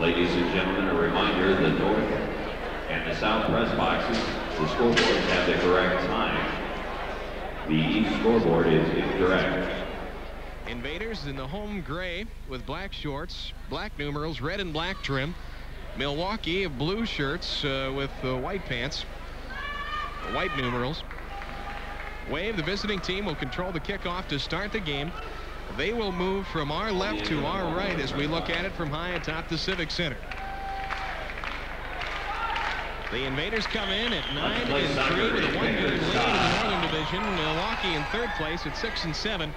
Ladies and gentlemen, a reminder, the north and the south press boxes, the scoreboards have the correct time. The east scoreboard is incorrect. Invaders in the home gray with black shorts, black numerals, red and black trim. Milwaukee blue shirts uh, with uh, white pants, white numerals. Wave, the visiting team, will control the kickoff to start the game. They will move from our left to our right as we look at it from high atop the Civic Center. The Invaders come in at 9 and 3 with a one-game lead in the Northern Division. Milwaukee in third place at 6 and 7.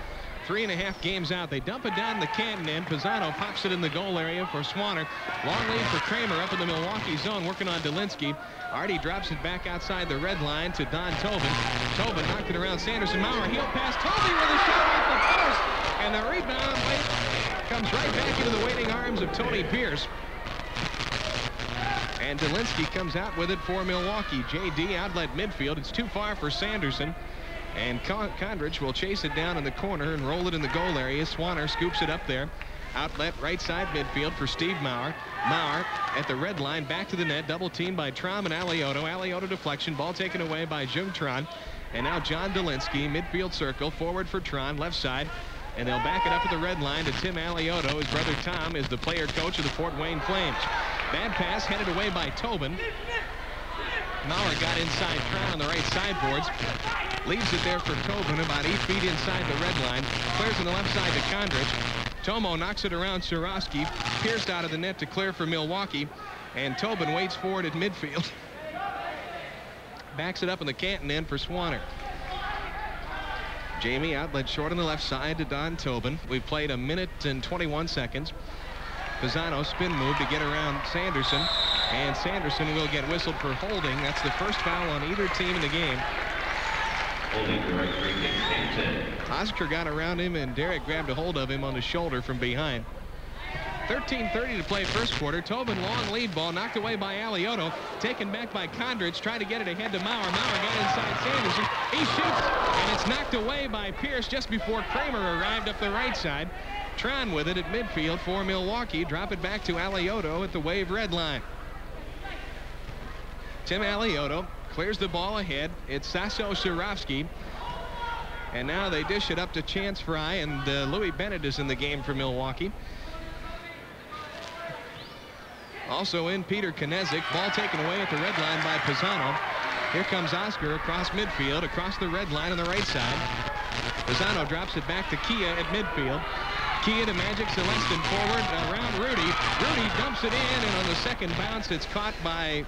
Three and a half games out. They dump it down the Canton end. Pisano pops it in the goal area for Swanner. Long lead for Kramer up in the Milwaukee zone working on Delinsky. Artie drops it back outside the red line to Don Tobin. Tobin knocked it around Sanderson. Maurer heel pass. Toby with a shot off the post. And the rebound comes right back into the waiting arms of Tony Pierce. And Delinsky comes out with it for Milwaukee. J.D. outlet midfield. It's too far for Sanderson. And Con Condrich will chase it down in the corner and roll it in the goal area. Swanner scoops it up there. Outlet right side midfield for Steve Maurer. Maurer at the red line back to the net. Double teamed by Trom and Alioto. Alioto deflection. Ball taken away by Jung Tron. And now John Delinsky midfield circle forward for Tron left side. And they'll back it up at the red line to Tim Alioto. His brother Tom is the player coach of the Fort Wayne Flames. Bad pass headed away by Tobin. Maurer got inside Crown on the right sideboards. Leaves it there for Tobin about eight feet inside the red line. Clears on the left side to Condrich. Tomo knocks it around Cirovski. Pierced out of the net to clear for Milwaukee. And Tobin waits for it at midfield. Backs it up in the Canton end for Swanner. Jamie outlet short on the left side to Don Tobin. We've played a minute and 21 seconds. Pisano spin move to get around Sanderson. And Sanderson will get whistled for holding. That's the first foul on either team in the game. Oscar got around him and Derek grabbed a hold of him on the shoulder from behind. 13.30 to play first quarter. Tobin long lead ball knocked away by Alioto. Taken back by Condrich. Tried to get it ahead to Maurer. Maurer got inside Sanderson. He shoots and it's knocked away by Pierce just before Kramer arrived up the right side. Tron with it at midfield for Milwaukee. Drop it back to Alioto at the wave red line. Tim Alioto clears the ball ahead. It's Sasho Cirovski. And now they dish it up to Chance Fry, and uh, Louis Bennett is in the game for Milwaukee. Also in Peter Knezik. Ball taken away at the red line by Pisano. Here comes Oscar across midfield, across the red line on the right side. Pisano drops it back to Kia at midfield. Kia to Magic Celestin forward around Rudy. Rudy dumps it in, and on the second bounce, it's caught by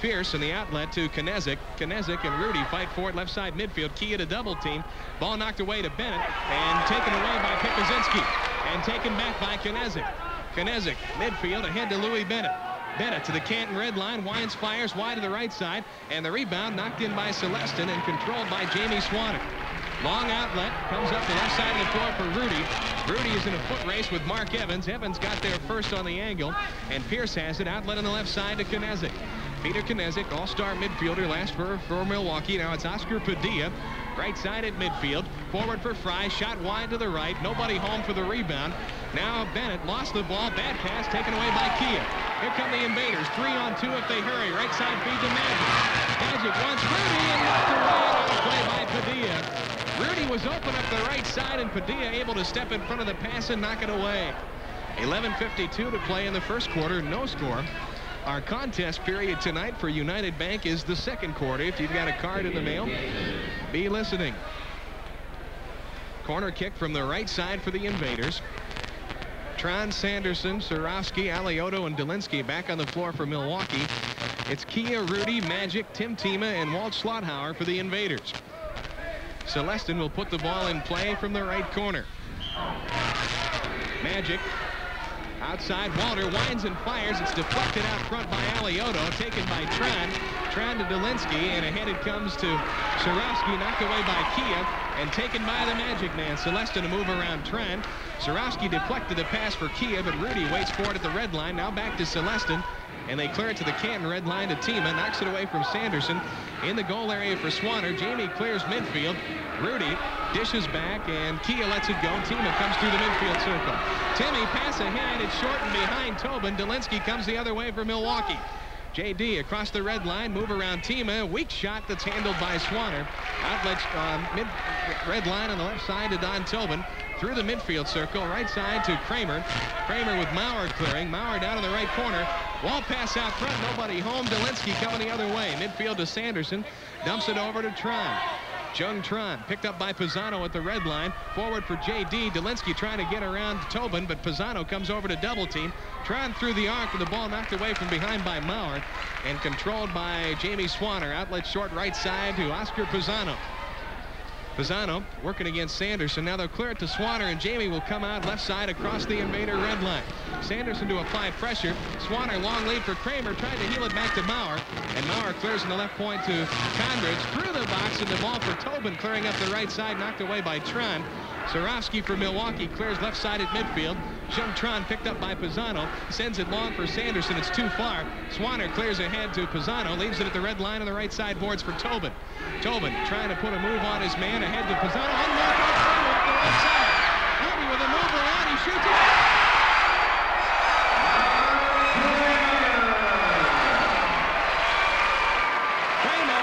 Pierce and the outlet to Knezik. Knezik and Rudy fight for it left side midfield. Kia to double team. Ball knocked away to Bennett and taken away by Pikuzinski and taken back by Knezik. Knezik midfield ahead to Louis Bennett. Bennett to the Canton red line. Wines fires wide to the right side. And the rebound knocked in by Celestin and controlled by Jamie Swanner. Long outlet comes up the left side of the floor for Rudy. Rudy is in a foot race with Mark Evans. Evans got there first on the angle. And Pierce has it. Outlet on the left side to Knezik. Peter Knezik, all-star midfielder, last for, for Milwaukee. Now it's Oscar Padilla. Right side at midfield. Forward for Fry. Shot wide to the right. Nobody home for the rebound. Now Bennett lost the ball. Bad pass taken away by Kia. Here come the invaders. Three on two if they hurry. Right side feed to Magic. Magic wants Rudy and knocked away on play by Padilla. Rudy was open up the right side and Padilla able to step in front of the pass and knock it away. 11.52 to play in the first quarter. No score. Our contest period tonight for United Bank is the second quarter. If you've got a card in the mail, be listening. Corner kick from the right side for the Invaders. Tron, Sanderson, Cirovski, Alioto, and Delinsky back on the floor for Milwaukee. It's Kia, Rudy, Magic, Tim Tima, and Walt Schlothauer for the Invaders. Celestin will put the ball in play from the right corner. Magic Outside, Walter winds and fires. It's deflected out front by Alioto, taken by Tran. Tran to Delinsky, and ahead it comes to Cirovski, knocked away by Kia, and taken by the Magic Man. Celestin to move around Tran. Cirovski deflected the pass for Kia, but Rudy waits for it at the red line. Now back to Celestin. And they clear it to the Canton red line to Tima. Knocks it away from Sanderson. In the goal area for Swanner. Jamie clears midfield. Rudy dishes back, and Kia lets it go. Tima comes through the midfield circle. Timmy pass ahead. It's short and behind Tobin. Delinsky comes the other way for Milwaukee. JD across the red line, move around Tima. Weak shot that's handled by Swanner. Outlet uh, mid red line on the left side to Don Tobin. Through the midfield circle, right side to Kramer. Kramer with Maurer clearing. Maurer down in the right corner. Wall pass out front, nobody home. Delinsky coming the other way. Midfield to Sanderson. Dumps it over to Tron. Jung Tron picked up by Pisano at the red line. Forward for J.D. Delinsky trying to get around Tobin, but Pisano comes over to double team. Tron through the arc with the ball knocked away from behind by Maurer and controlled by Jamie Swanner. Outlet short right side to Oscar Pisano. Pisano working against Sanderson. Now they'll clear it to Swanner, and Jamie will come out left side across the invader red line. Sanderson to apply pressure. Swanner long lead for Kramer, trying to heel it back to Maurer. And Maurer clears in the left point to Condridge. Through the box, and the ball for Tobin, clearing up the right side, knocked away by Tron. Cirovski for Milwaukee clears left side at midfield. Tron picked up by Pisano. Sends it long for Sanderson. It's too far. Swanner clears ahead to Pisano. Leaves it at the red line on the right side boards for Tobin. Tobin trying to put a move on his man ahead to Pisano. Unlocked Kramer up the right side. Rudy with a move around. He shoots it. Kramer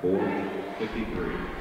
453.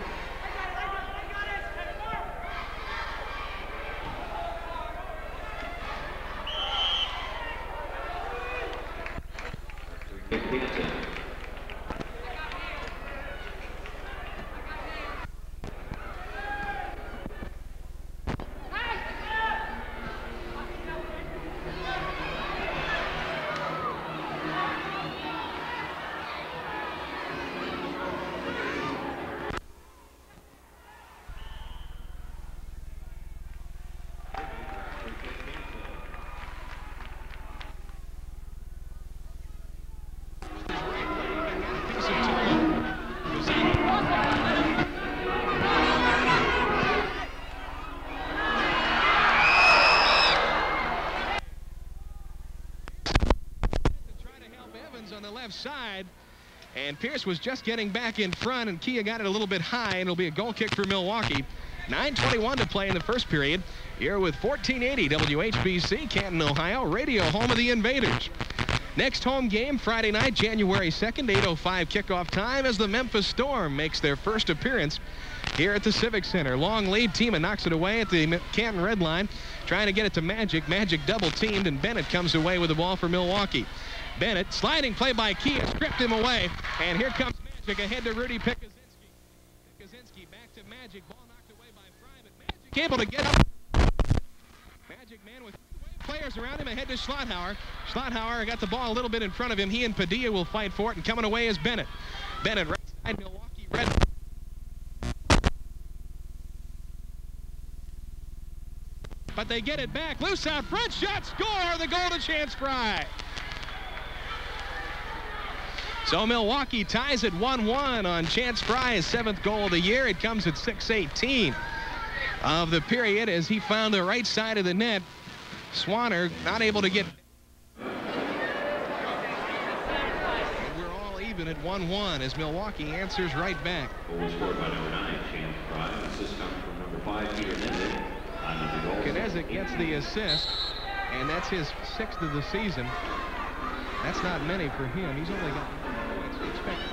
And Pierce was just getting back in front, and Kia got it a little bit high, and it'll be a goal kick for Milwaukee. 9.21 to play in the first period. Here with 1480 WHBC, Canton, Ohio, radio home of the Invaders. Next home game Friday night, January 2nd, 8.05 kickoff time as the Memphis Storm makes their first appearance here at the Civic Center. Long lead, Tima knocks it away at the Canton red line, trying to get it to Magic. Magic double teamed, and Bennett comes away with the ball for Milwaukee. Bennett, sliding play by Kia, stripped him away, and here comes Magic ahead to Rudy Pikuzinski. Pikuzinski back to Magic, ball knocked away by but Magic able to get up. Magic man with players around him ahead to Schlotthauer. Schlotthauer got the ball a little bit in front of him. He and Padilla will fight for it, and coming away is Bennett. Bennett right side, Milwaukee red. But they get it back. Loose out front, shot, score, the to Chance Fry. So Milwaukee ties at 1-1 on Chance Fry's seventh goal of the year. It comes at 6:18 of the period as he found the right side of the net. Swanner not able to get. And we're all even at 1-1 as Milwaukee answers right back. Goal scored by number nine, Chance Fry. Assist comes from number five, Peter Nizik. Time of the goal. Knezik gets the assist, and that's his sixth of the season. That's not many for him. He's only got points. You expect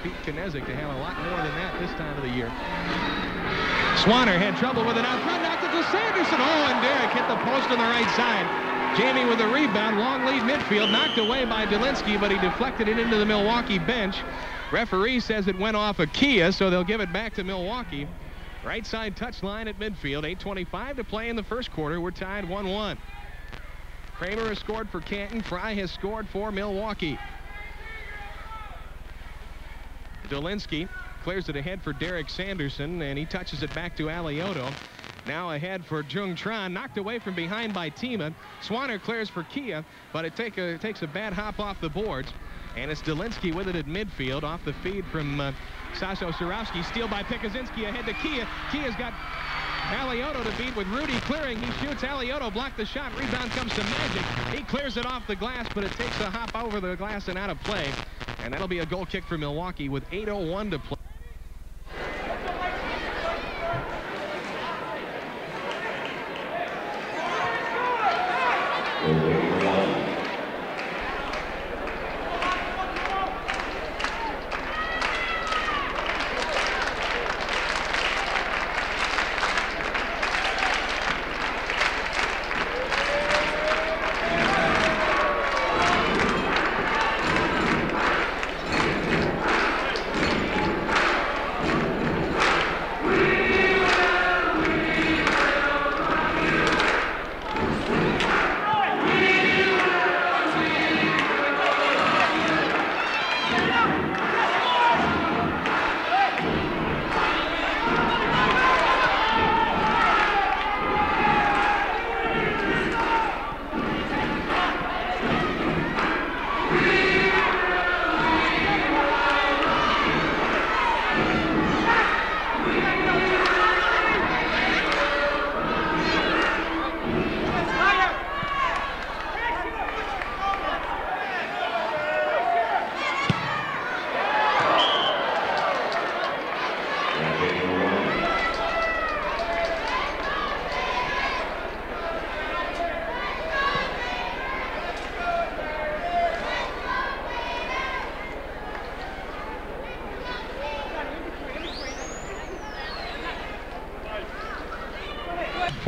Pete Knezik to have a lot more than that this time of the year. Swanner had trouble with it out front, knocked it to Sanderson. Oh, and Derek hit the post on the right side. Jamie with a rebound, long lead midfield, knocked away by Delinsky, but he deflected it into the Milwaukee bench. Referee says it went off a Kia, so they'll give it back to Milwaukee. Right side touchline at midfield. 8.25 to play in the first quarter. We're tied 1-1. Kramer has scored for Canton. Fry has scored for Milwaukee. Dolinsky clears it ahead for Derek Sanderson, and he touches it back to Alioto. Now ahead for Jung Tran, knocked away from behind by Tima. Swanner clears for Kia, but it take a, takes a bad hop off the boards. And it's Dolinsky with it at midfield off the feed from uh, Cirovski. Steal by Pikuzinski ahead to Kia. Kia's got Alioto to beat with Rudy clearing. He shoots. Alioto blocked the shot. Rebound comes to Magic. He clears it off the glass, but it takes a hop over the glass and out of play. And that'll be a goal kick for Milwaukee with 8.01 to play.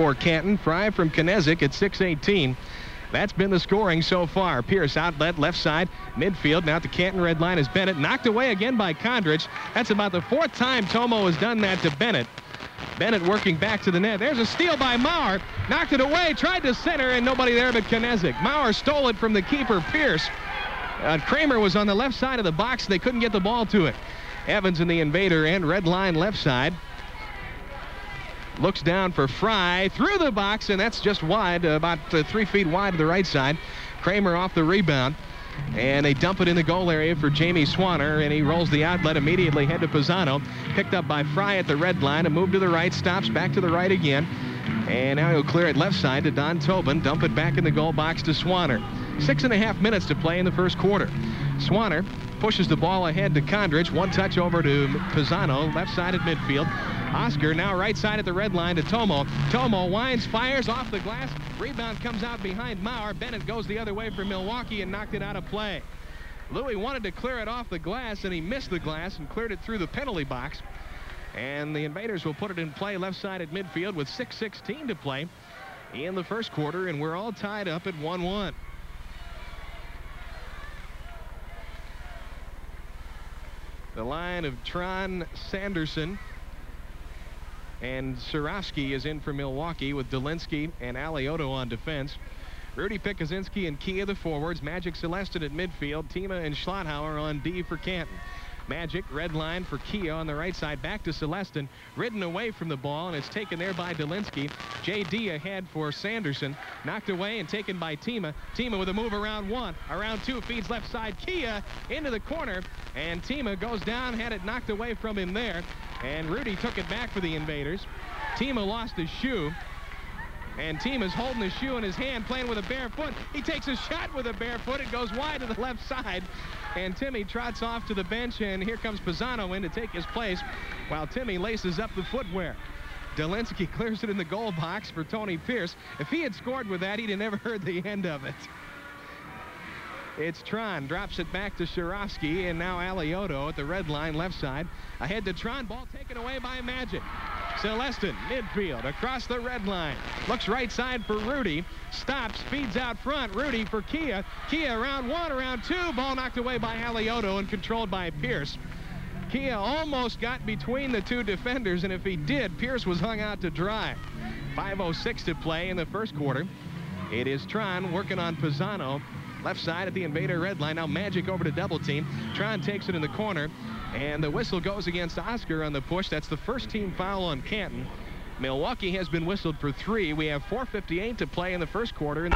For Canton. Fry from Knezik at 6.18. That's been the scoring so far. Pierce outlet left side midfield. Now at the Canton red line is Bennett. Knocked away again by Kondrich. That's about the fourth time Tomo has done that to Bennett. Bennett working back to the net. There's a steal by Maurer. Knocked it away. Tried to center and nobody there but Knezik. Maurer stole it from the keeper Pierce. Uh, Kramer was on the left side of the box. They couldn't get the ball to it. Evans in the invader and red line left side. Looks down for Fry through the box, and that's just wide, uh, about uh, three feet wide to the right side. Kramer off the rebound. And they dump it in the goal area for Jamie Swanner, and he rolls the outlet immediately, head to Pisano. Picked up by Fry at the red line, a move to the right, stops back to the right again. And now he'll clear it left side to Don Tobin, dump it back in the goal box to Swanner. Six and a half minutes to play in the first quarter. Swanner pushes the ball ahead to Kondrich. One touch over to Pisano, left side at midfield. Oscar now right side at the red line to Tomo. Tomo winds, fires off the glass. Rebound comes out behind Maurer. Bennett goes the other way for Milwaukee and knocked it out of play. Louis wanted to clear it off the glass, and he missed the glass and cleared it through the penalty box. And the Invaders will put it in play left side at midfield with 6.16 to play in the first quarter, and we're all tied up at 1-1. The line of Tron Sanderson and Cirovski is in for Milwaukee with Dolinsky and Alioto on defense. Rudy Pikuzinski and Kia the forwards. Magic Celestin at midfield. Tima and Schlotthauer on D for Canton. Magic, red line for Kia on the right side. Back to Celestin. Ridden away from the ball, and it's taken there by Dolinsky. J.D. ahead for Sanderson. Knocked away and taken by Tima. Tima with a move around one. Around two, feeds left side. Kia into the corner, and Tima goes down, had it knocked away from him there. And Rudy took it back for the Invaders. Tima lost his shoe. And Tima's holding his shoe in his hand, playing with a bare foot. He takes a shot with a bare foot. It goes wide to the left side. And Timmy trots off to the bench, and here comes Pisano in to take his place while Timmy laces up the footwear. Dolinsky clears it in the goal box for Tony Pierce. If he had scored with that, he'd have never heard the end of it. It's Tron, drops it back to Cirovski, and now Alioto at the red line left side. Ahead to Tron, ball taken away by Magic. Celestin, midfield, across the red line. Looks right side for Rudy. Stops, feeds out front. Rudy for Kia. Kia around one, around two. Ball knocked away by Alioto and controlled by Pierce. Kia almost got between the two defenders, and if he did, Pierce was hung out to dry. 5.06 to play in the first quarter. It is Tron working on Pisano. Left side at the invader red line. Now Magic over to double team. Tron takes it in the corner. And the whistle goes against Oscar on the push. That's the first team foul on Canton. Milwaukee has been whistled for three. We have 4.58 to play in the first quarter.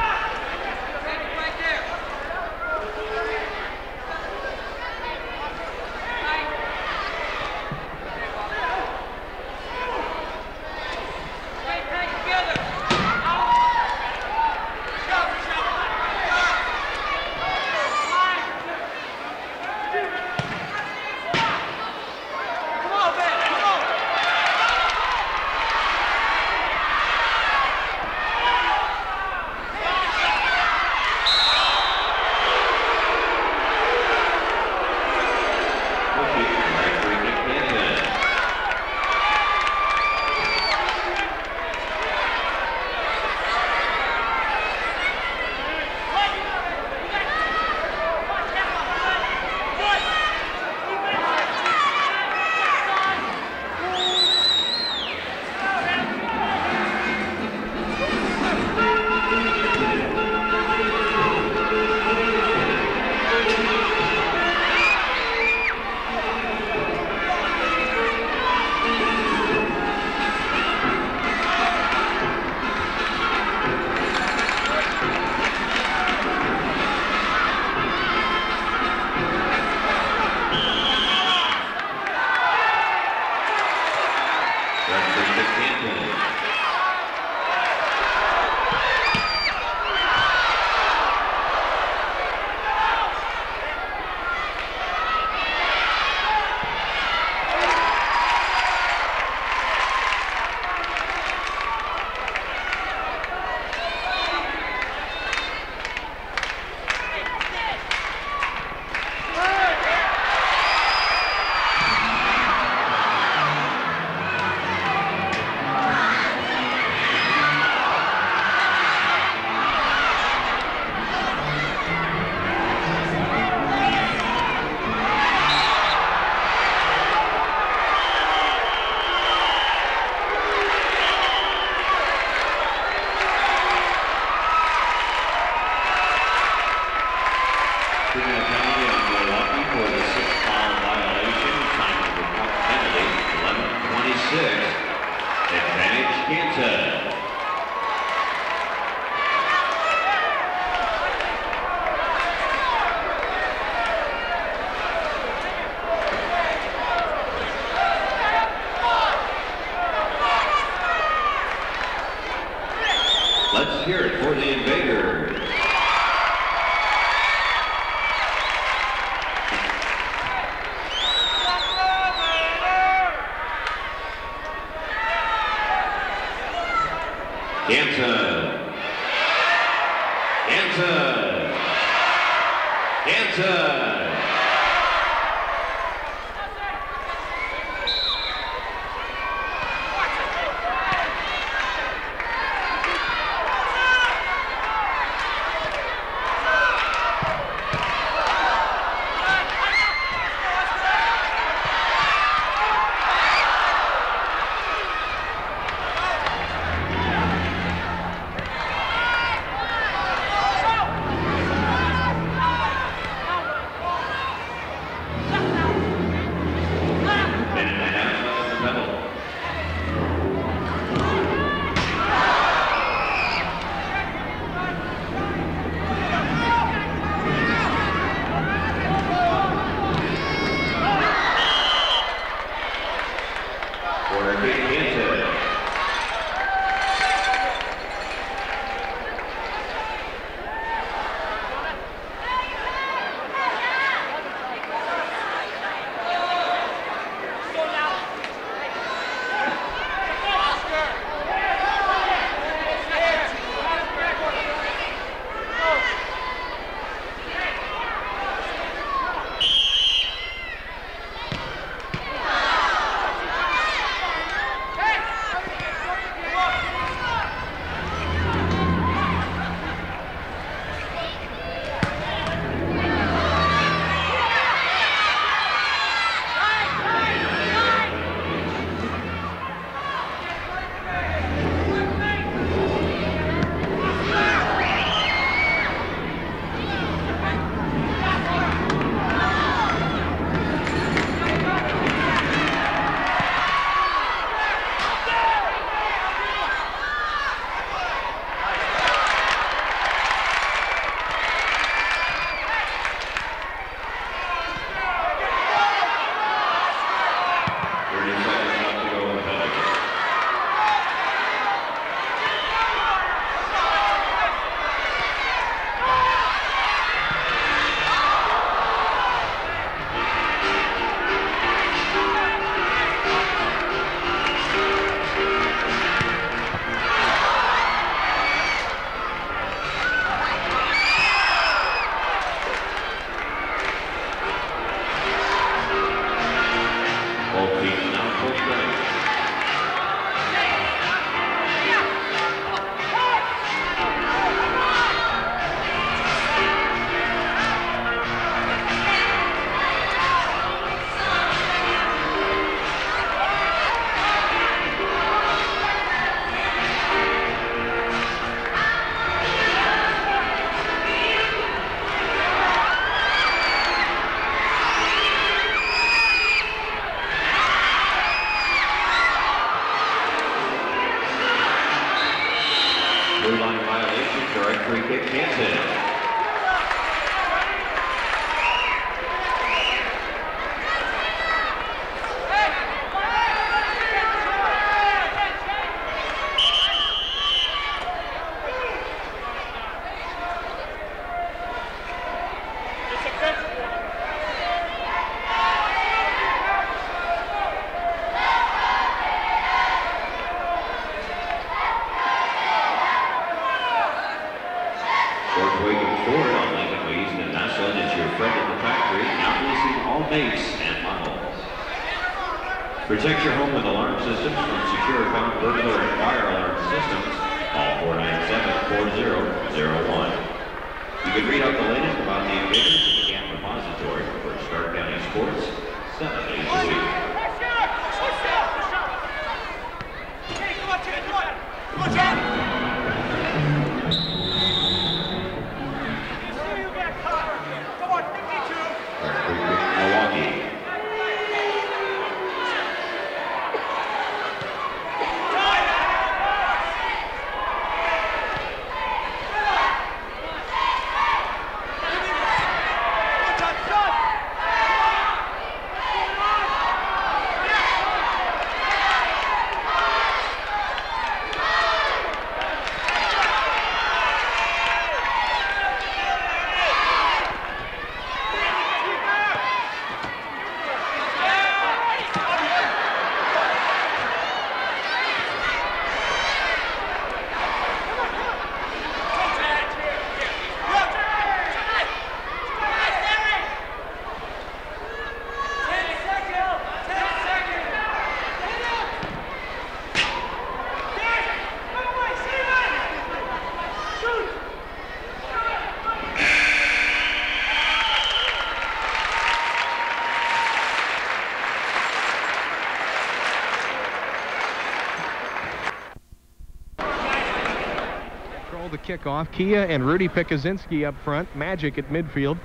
Kickoff. Kia and Rudy Pikuzinski up front. Magic at midfield.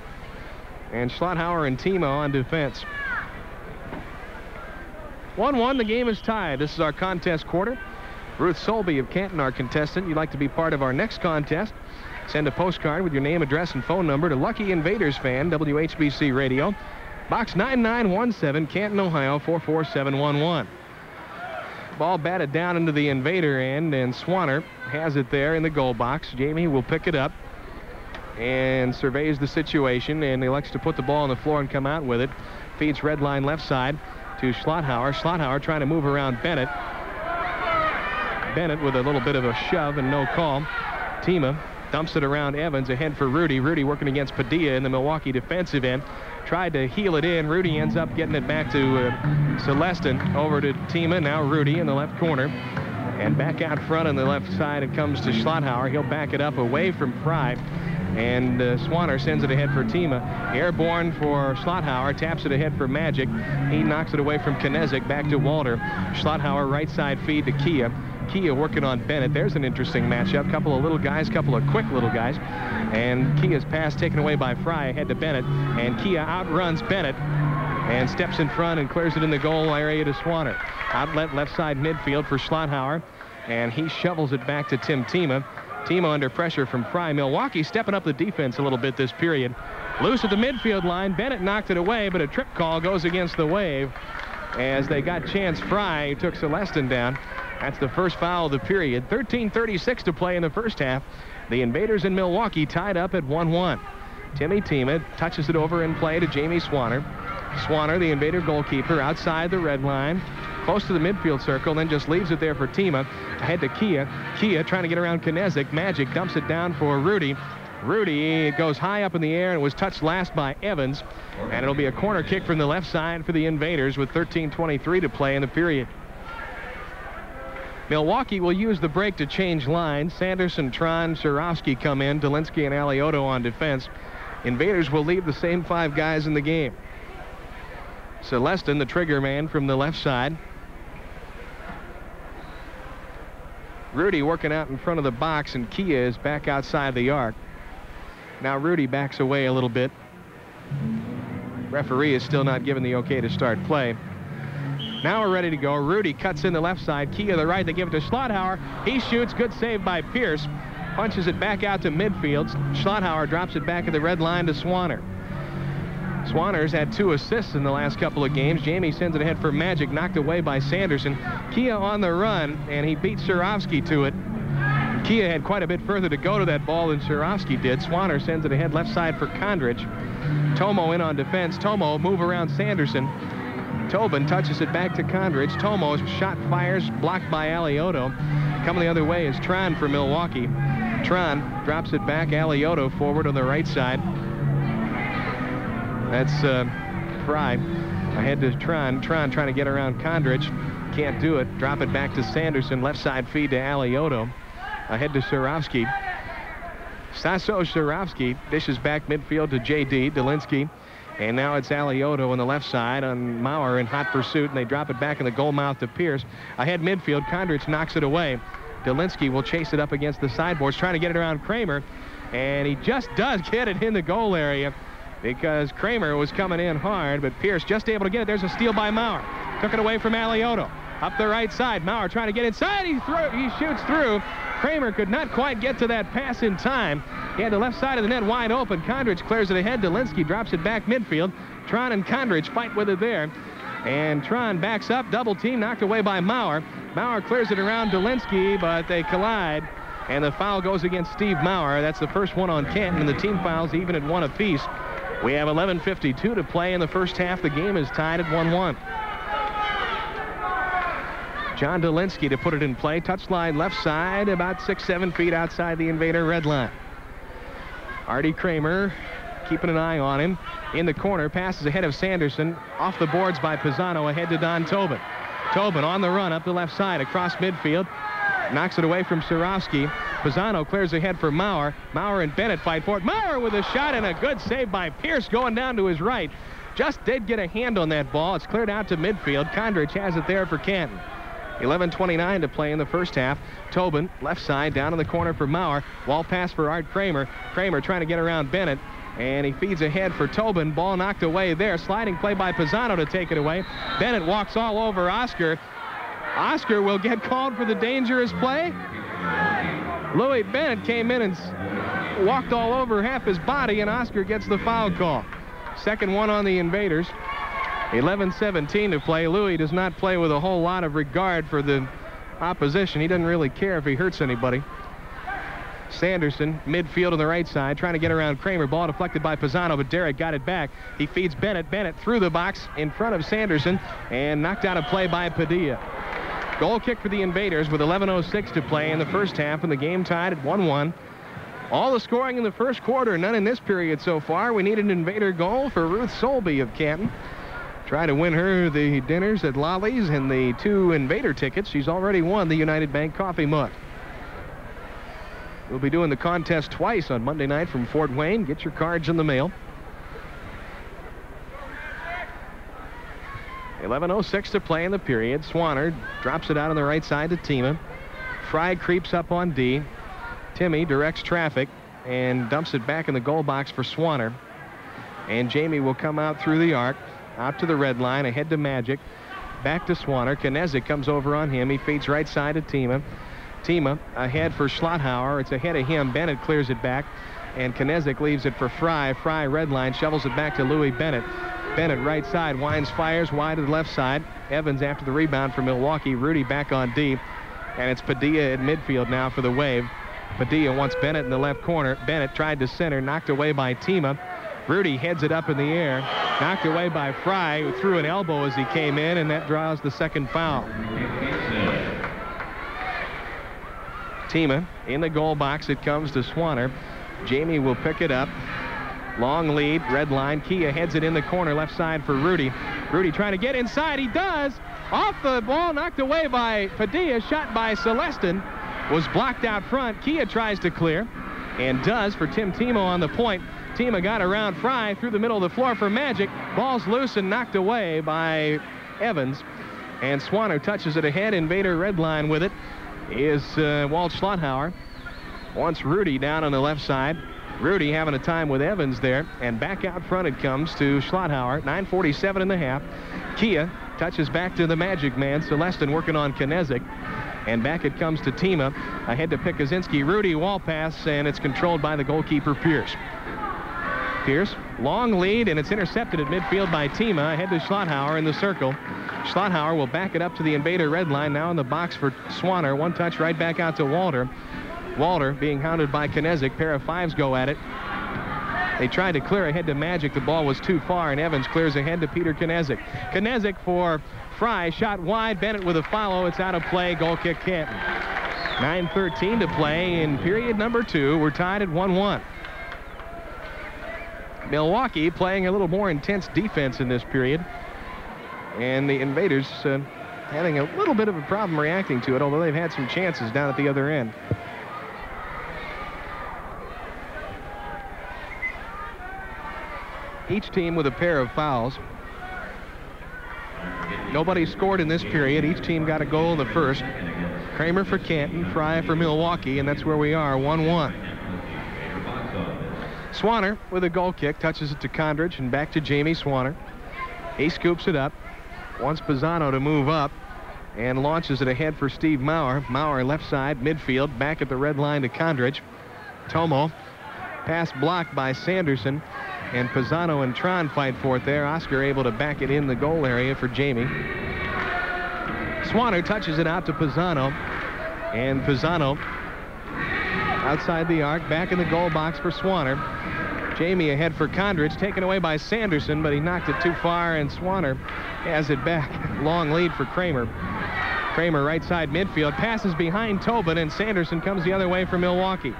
And Schlotthauer and Tima on defense. 1-1, the game is tied. This is our contest quarter. Ruth Solby of Canton, our contestant. You'd like to be part of our next contest. Send a postcard with your name, address, and phone number to Lucky Invaders Fan, WHBC Radio. Box 9917, Canton, Ohio, 44711. Ball batted down into the invader end, and Swanner has it there in the goal box. Jamie will pick it up and surveys the situation and elects to put the ball on the floor and come out with it. Feeds red line left side to Schlotthauer. Schlotthauer trying to move around Bennett. Bennett with a little bit of a shove and no call. Tima dumps it around Evans ahead for Rudy. Rudy working against Padilla in the Milwaukee defensive end tried to heel it in. Rudy ends up getting it back to uh, Celestin. Over to Tima. Now Rudy in the left corner. And back out front on the left side, it comes to Schlotthauer. He'll back it up away from Fry. And uh, Swanner sends it ahead for Tima. Airborne for Schlotthauer. Taps it ahead for Magic. He knocks it away from Kinesic. Back to Walter. Schlotthauer right side feed to Kia. Kia working on Bennett. There's an interesting matchup. Couple of little guys, couple of quick little guys. And Kia's pass taken away by Fry ahead to Bennett. And Kia outruns Bennett and steps in front and clears it in the goal area to Swanner. Outlet left side midfield for Schlotthauer. And he shovels it back to Tim Tima. Tima under pressure from Fry. Milwaukee stepping up the defense a little bit this period. Loose at the midfield line. Bennett knocked it away, but a trip call goes against the wave as they got Chance Fry, who took Celestin down. That's the first foul of the period. 13.36 to play in the first half. The Invaders in Milwaukee tied up at 1-1. Timmy Tima touches it over in play to Jamie Swanner. Swanner, the Invader goalkeeper, outside the red line, close to the midfield circle, then just leaves it there for Tima. Ahead to Kia. Kia trying to get around Kinesic. Magic dumps it down for Rudy. Rudy goes high up in the air and was touched last by Evans. And it'll be a corner kick from the left side for the Invaders with 13.23 to play in the period. Milwaukee will use the break to change lines. Sanderson, Tron, Cirovski come in. Delinsky and Alioto on defense. Invaders will leave the same five guys in the game. Celestin, the trigger man from the left side. Rudy working out in front of the box, and Kia is back outside the arc. Now Rudy backs away a little bit. Referee is still not giving the okay to start play. Now we're ready to go. Rudy cuts in the left side. Kia the right. They give it to Schlotthauer. He shoots. Good save by Pierce. punches it back out to midfield. Schlotthauer drops it back at the red line to Swanner. Swanner's had two assists in the last couple of games. Jamie sends it ahead for Magic, knocked away by Sanderson. Kia on the run, and he beat Cirovski to it. Kia had quite a bit further to go to that ball than Cirovski did. Swanner sends it ahead left side for Kondrich. Tomo in on defense. Tomo move around Sanderson. Tobin touches it back to Kondrich. Tomo's shot fires, blocked by Alioto. Coming the other way is Tron for Milwaukee. Tron drops it back. Alioto forward on the right side. That's uh, Fry. Ahead to Tron. Tron trying to get around Kondrich. Can't do it. Drop it back to Sanderson. Left side feed to Alioto. Ahead to Cirovski. Sasho Cirovski dishes back midfield to J.D. Delinsky. And now it's Alioto on the left side on Maurer in hot pursuit, and they drop it back in the goal mouth to Pierce. Ahead midfield, Kondrich knocks it away. Delinsky will chase it up against the sideboards, trying to get it around Kramer. And he just does get it in the goal area because Kramer was coming in hard, but Pierce just able to get it. There's a steal by Maurer. Took it away from Alioto. Up the right side, Maurer trying to get inside. He, throw, he shoots through. Kramer could not quite get to that pass in time. He had the left side of the net wide open. Kondrich clears it ahead. Delinsky drops it back midfield. Tron and Kondrich fight with it there. And Tron backs up, double team, knocked away by Maurer. Maurer clears it around Delinsky, but they collide. And the foul goes against Steve Maurer. That's the first one on Canton, and the team fouls even at one apiece. We have 11.52 to play in the first half. The game is tied at 1-1. John Delinsky to put it in play. Touchline left side, about six, seven feet outside the invader red line. Artie Kramer keeping an eye on him. In the corner, passes ahead of Sanderson. Off the boards by Pisano, ahead to Don Tobin. Tobin on the run up the left side, across midfield. Knocks it away from Cirovski. Pisano clears ahead for Maurer. Maurer and Bennett fight for it. Maurer with a shot and a good save by Pierce going down to his right. Just did get a hand on that ball. It's cleared out to midfield. Kondrich has it there for Canton. 11.29 to play in the first half. Tobin, left side, down in the corner for Maurer. Wall pass for Art Kramer. Kramer trying to get around Bennett. And he feeds ahead for Tobin. Ball knocked away there. Sliding play by Pisano to take it away. Bennett walks all over Oscar. Oscar will get called for the dangerous play. Louis Bennett came in and walked all over half his body, and Oscar gets the foul call. Second one on the Invaders. 11-17 to play. Louis does not play with a whole lot of regard for the opposition. He doesn't really care if he hurts anybody. Sanderson, midfield on the right side, trying to get around Kramer. Ball deflected by Pisano, but Derek got it back. He feeds Bennett. Bennett through the box in front of Sanderson and knocked out a play by Padilla. Goal kick for the Invaders with 11.06 to play in the first half, and the game tied at 1-1. All the scoring in the first quarter, none in this period so far. We need an Invader goal for Ruth Solby of Canton. Try to win her the dinners at Lolly's and the two Invader tickets. She's already won the United Bank Coffee Mug. We'll be doing the contest twice on Monday night from Fort Wayne. Get your cards in the mail. 11.06 to play in the period. Swanner drops it out on the right side to Tima. Fry creeps up on D. Timmy directs traffic and dumps it back in the goal box for Swanner. And Jamie will come out through the arc, out to the red line, ahead to Magic. Back to Swanner. Kinezic comes over on him. He feeds right side to Tima. Tima ahead for Schlotthauer. It's ahead of him. Bennett clears it back. And Kinezic leaves it for Fry. Fry red line shovels it back to Louis Bennett. Bennett right side. Wines fires wide to the left side. Evans after the rebound for Milwaukee. Rudy back on deep. And it's Padilla at midfield now for the wave. Padilla wants Bennett in the left corner. Bennett tried to center, knocked away by Tima. Rudy heads it up in the air, knocked away by Fry, who threw an elbow as he came in, and that draws the second foul. Tima in the goal box. It comes to Swanner. Jamie will pick it up. Long lead, red line. Kia heads it in the corner, left side for Rudy. Rudy trying to get inside. He does. Off the ball, knocked away by Padilla, shot by Celestin. Was blocked out front. Kia tries to clear and does for Tim Tima on the point. Tima got around Fry through the middle of the floor for Magic. Ball's loose and knocked away by Evans. And Swanner touches it ahead. Invader red line with it is uh, Walt Schlotthauer. Wants Rudy down on the left side. Rudy having a time with Evans there. And back out front it comes to Schlotthauer. 9.47 in the half. Kia touches back to the Magic Man. Celestin working on Kinezic. And back it comes to Tima. Ahead to Pikuzinski. Rudy wall pass, and it's controlled by the goalkeeper, Pierce. Pierce, long lead, and it's intercepted at midfield by Tima. Ahead to Schlotthauer in the circle. Schlotthauer will back it up to the invader red line. Now in the box for Swanner. One touch right back out to Walter. Walter being hounded by Kinesic. Pair of fives go at it. They tried to clear ahead to Magic. The ball was too far, and Evans clears ahead to Peter Kinesic. Kinesic for Fry. Shot wide. Bennett with a follow. It's out of play. Goal kick Canton. 9.13 to play in period number two. We're tied at 1-1. Milwaukee playing a little more intense defense in this period. And the Invaders uh, having a little bit of a problem reacting to it, although they've had some chances down at the other end. Each team with a pair of fouls. Nobody scored in this period. Each team got a goal in the first. Kramer for Canton, Fry for Milwaukee, and that's where we are, 1-1. Swanner with a goal kick, touches it to Condridge and back to Jamie Swanner. He scoops it up, wants Pisano to move up, and launches it ahead for Steve Maurer. Maurer left side, midfield, back at the red line to Condridge. Tomo, pass blocked by Sanderson. And Pisano and Tron fight for it there. Oscar able to back it in the goal area for Jamie. Swanner touches it out to Pisano. And Pisano outside the arc, back in the goal box for Swanner. Jamie ahead for Condridge, taken away by Sanderson, but he knocked it too far, and Swanner has it back. Long lead for Kramer. Kramer right side midfield, passes behind Tobin, and Sanderson comes the other way for Milwaukee.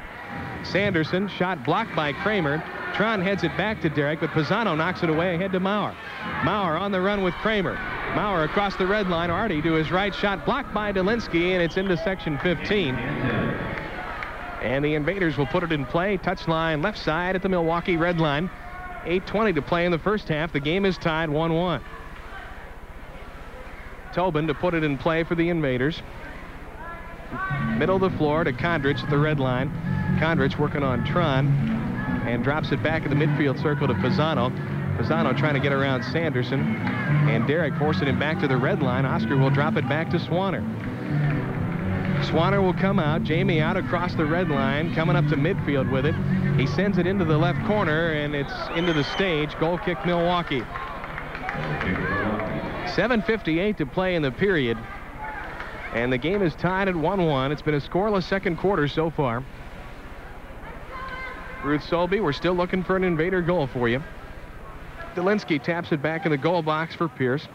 Sanderson, shot blocked by Kramer. Tron heads it back to Derek, but Pisano knocks it away ahead to Maurer. Maurer on the run with Kramer. Maurer across the red line. Artie to his right shot, blocked by Delinsky, and it's into section 15. And the Invaders will put it in play. Touchline left side at the Milwaukee red line. 8.20 to play in the first half. The game is tied 1-1. Tobin to put it in play for the Invaders. Middle of the floor to Condrich at the red line. Condrich working on Tron and drops it back in the midfield circle to Pisano. Pisano trying to get around Sanderson. And Derek forcing him back to the red line. Oscar will drop it back to Swanner. Swanner will come out. Jamie out across the red line, coming up to midfield with it. He sends it into the left corner, and it's into the stage. Goal kick Milwaukee. 7.58 to play in the period. And the game is tied at 1-1. It's been a scoreless second quarter so far. Ruth Solby, we're still looking for an invader goal for you. Delinsky taps it back in the goal box for Pierce.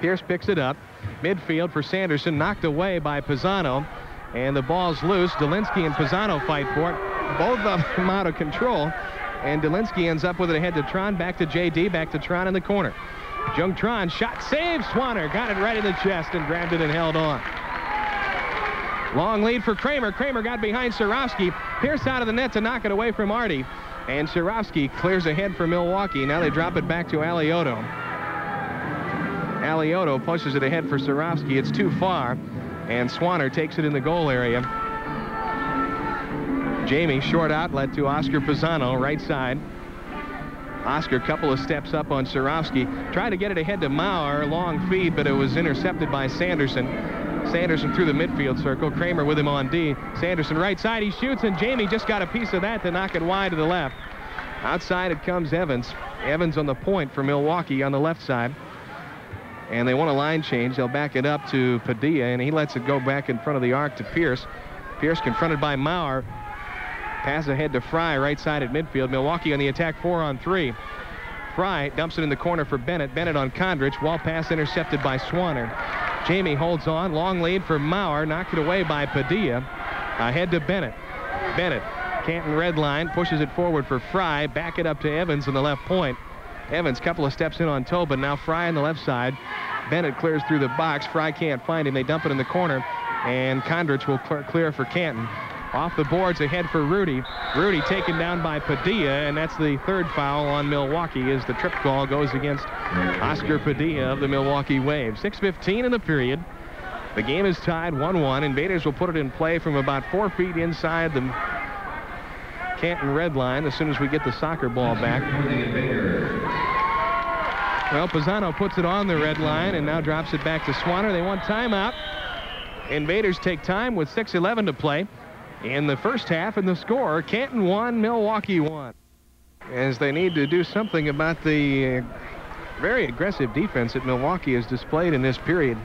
Pierce picks it up. Midfield for Sanderson, knocked away by Pisano. And the ball's loose. Delinsky and Pisano fight for it. Both of them out of control. And Delinsky ends up with it ahead to Tron. Back to JD. Back to Tron in the corner. Jung Tron shot, save Swanner. Got it right in the chest and grabbed it and held on. Long lead for Kramer. Kramer got behind Cirovski. Pierce out of the net to knock it away from Artie. And Cirovski clears ahead for Milwaukee. Now they drop it back to Alioto. Alioto pushes it ahead for Cirovski. It's too far. And Swanner takes it in the goal area. Jamie, short outlet to Oscar Pisano, right side. Oscar, a couple of steps up on Cirovski. Tried to get it ahead to Maurer, long feed, but it was intercepted by Sanderson. Sanderson through the midfield circle. Kramer with him on D. Sanderson right side. He shoots, and Jamie just got a piece of that to knock it wide to the left. Outside it comes Evans. Evans on the point for Milwaukee on the left side. And they want a line change. They'll back it up to Padilla, and he lets it go back in front of the arc to Pierce. Pierce confronted by Maurer. Pass ahead to Fry, right side at midfield. Milwaukee on the attack, four on three. Fry dumps it in the corner for Bennett. Bennett on Condrich. Wall pass intercepted by Swanner. Jamie holds on. Long lead for Maurer. Knocked it away by Padilla. Ahead to Bennett. Bennett. Canton red line. Pushes it forward for Fry. Back it up to Evans on the left point. Evans couple of steps in on Tobin. Now Fry on the left side. Bennett clears through the box. Fry can't find him. They dump it in the corner. And Condrich will clear for Canton. Off the boards ahead for Rudy. Rudy taken down by Padilla, and that's the third foul on Milwaukee as the trip call goes against Oscar Padilla of the Milwaukee Wave. 6.15 in the period. The game is tied 1-1. Invaders will put it in play from about four feet inside the Canton red line as soon as we get the soccer ball back. Well, Pisano puts it on the red line and now drops it back to Swanner. They want timeout. Invaders take time with 6.11 to play in the first half, and the score, Canton 1, Milwaukee 1. As they need to do something about the uh, very aggressive defense that Milwaukee has displayed in this period.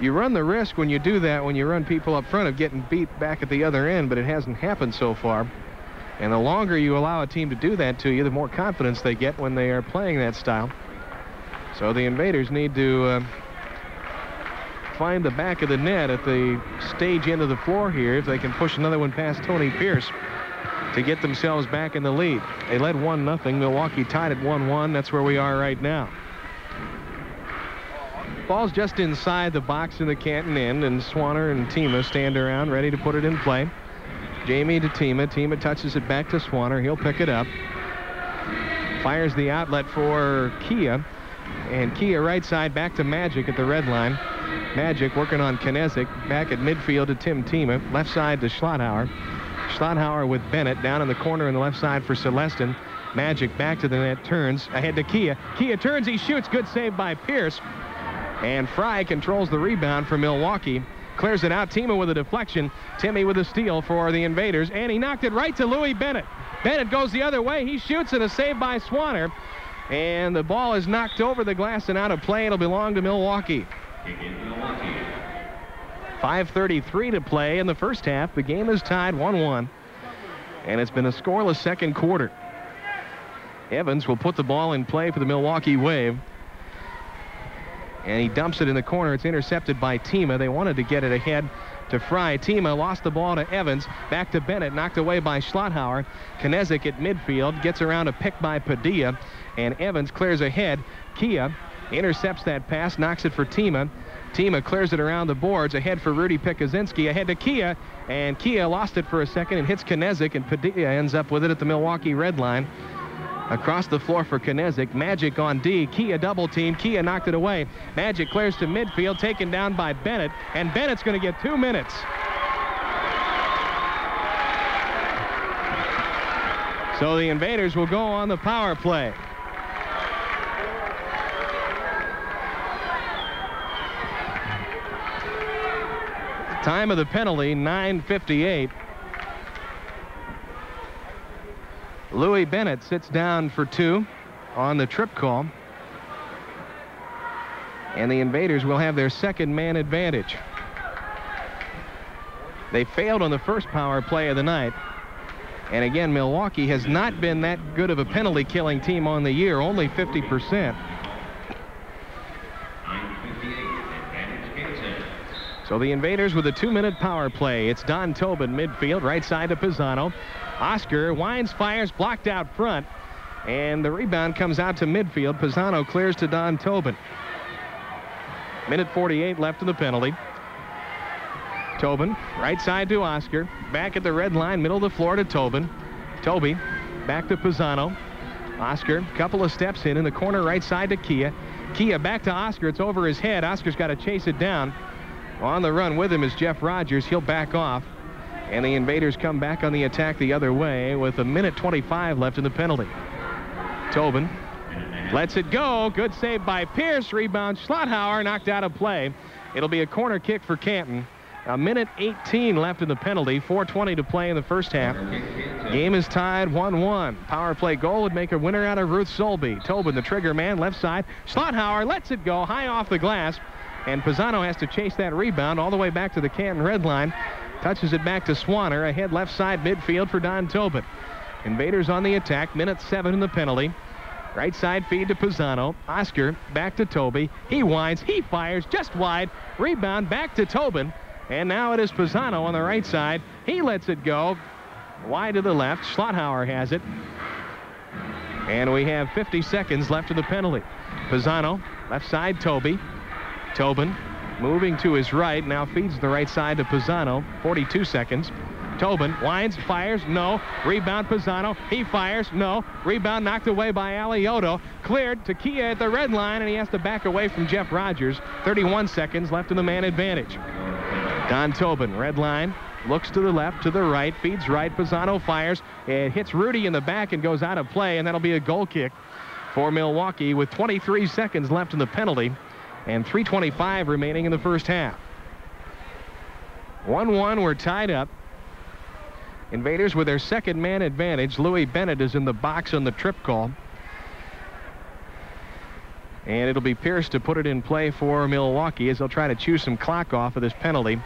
You run the risk when you do that, when you run people up front, of getting beat back at the other end, but it hasn't happened so far. And the longer you allow a team to do that to you, the more confidence they get when they are playing that style. So the Invaders need to uh, find the back of the net at the stage end of the floor here if they can push another one past Tony Pierce to get themselves back in the lead. They led 1-0. Milwaukee tied at 1-1. That's where we are right now. Ball's just inside the box in the Canton end, and Swanner and Tima stand around ready to put it in play. Jamie to Tima. Tima touches it back to Swanner. He'll pick it up. Fires the outlet for Kia. And Kia right side back to Magic at the red line. Magic working on Kinesic. Back at midfield to Tim Tima. Left side to Schlotthauer. Schlotthauer with Bennett down in the corner on the left side for Celestin. Magic back to the net, turns ahead to Kia. Kia turns, he shoots. Good save by Pierce. And Fry controls the rebound for Milwaukee. Clears it out. Tima with a deflection. Timmy with a steal for the Invaders. And he knocked it right to Louis Bennett. Bennett goes the other way. He shoots and A save by Swanner. And the ball is knocked over the glass and out of play. It'll belong to Milwaukee. 5.33 to play in the first half. The game is tied 1-1. And it's been a scoreless second quarter. Evans will put the ball in play for the Milwaukee Wave. And he dumps it in the corner. It's intercepted by Tima. They wanted to get it ahead to Fry. Tima lost the ball to Evans. Back to Bennett. Knocked away by Schlotthauer. Kinesic at midfield. Gets around a pick by Padilla. And Evans clears ahead. Kia intercepts that pass. Knocks it for Tima. Tima clears it around the boards. Ahead for Rudy Pikuzinski. Ahead to Kia. And Kia lost it for a second and hits Kinesic. And Padilla ends up with it at the Milwaukee red line. Across the floor for Kinesic. Magic on D. Kia double team. Kia knocked it away. Magic clears to midfield, taken down by Bennett. And Bennett's going to get two minutes. So the Invaders will go on the power play. Time of the penalty, 9.58. Louis Bennett sits down for two on the trip call. And the Invaders will have their second man advantage. They failed on the first power play of the night. And again, Milwaukee has not been that good of a penalty killing team on the year, only 50%. So the Invaders with a two-minute power play. It's Don Tobin midfield, right side to Pisano. Oscar winds, fires, blocked out front. And the rebound comes out to midfield. Pisano clears to Don Tobin. Minute 48 left in the penalty. Tobin, right side to Oscar. Back at the red line, middle of the floor to Tobin. Toby, back to Pisano. Oscar, couple of steps in, in the corner right side to Kia. Kia back to Oscar. It's over his head. Oscar's got to chase it down. On the run with him is Jeff Rogers. He'll back off. And the Invaders come back on the attack the other way with a minute 25 left in the penalty. Tobin lets it go. Good save by Pierce. Rebound. Schlotthauer knocked out of play. It'll be a corner kick for Canton. A minute 18 left in the penalty. 4.20 to play in the first half. Game is tied 1-1. Power play goal would make a winner out of Ruth Solby. Tobin, the trigger man, left side. Schlotthauer lets it go high off the glass. And Pisano has to chase that rebound all the way back to the Canton red line. Touches it back to Swanner. Ahead left side midfield for Don Tobin. Invaders on the attack. Minute seven in the penalty. Right side feed to Pisano. Oscar back to Toby. He winds. He fires just wide. Rebound back to Tobin. And now it is Pisano on the right side. He lets it go. Wide to the left. Schlotthauer has it. And we have 50 seconds left of the penalty. Pisano, left side, Toby. Tobin moving to his right. Now feeds the right side to Pisano. 42 seconds. Tobin winds, fires, no. Rebound Pisano. He fires, no. Rebound knocked away by Alioto. Cleared to Kia at the red line, and he has to back away from Jeff Rogers. 31 seconds left in the man advantage. Don Tobin, red line. Looks to the left, to the right, feeds right. Pisano fires. It hits Rudy in the back and goes out of play, and that'll be a goal kick for Milwaukee with 23 seconds left in the penalty and 3.25 remaining in the first half. 1-1, we're tied up. Invaders with their second man advantage. Louis Bennett is in the box on the trip call. And it'll be Pierce to put it in play for Milwaukee as they'll try to chew some clock off of this penalty.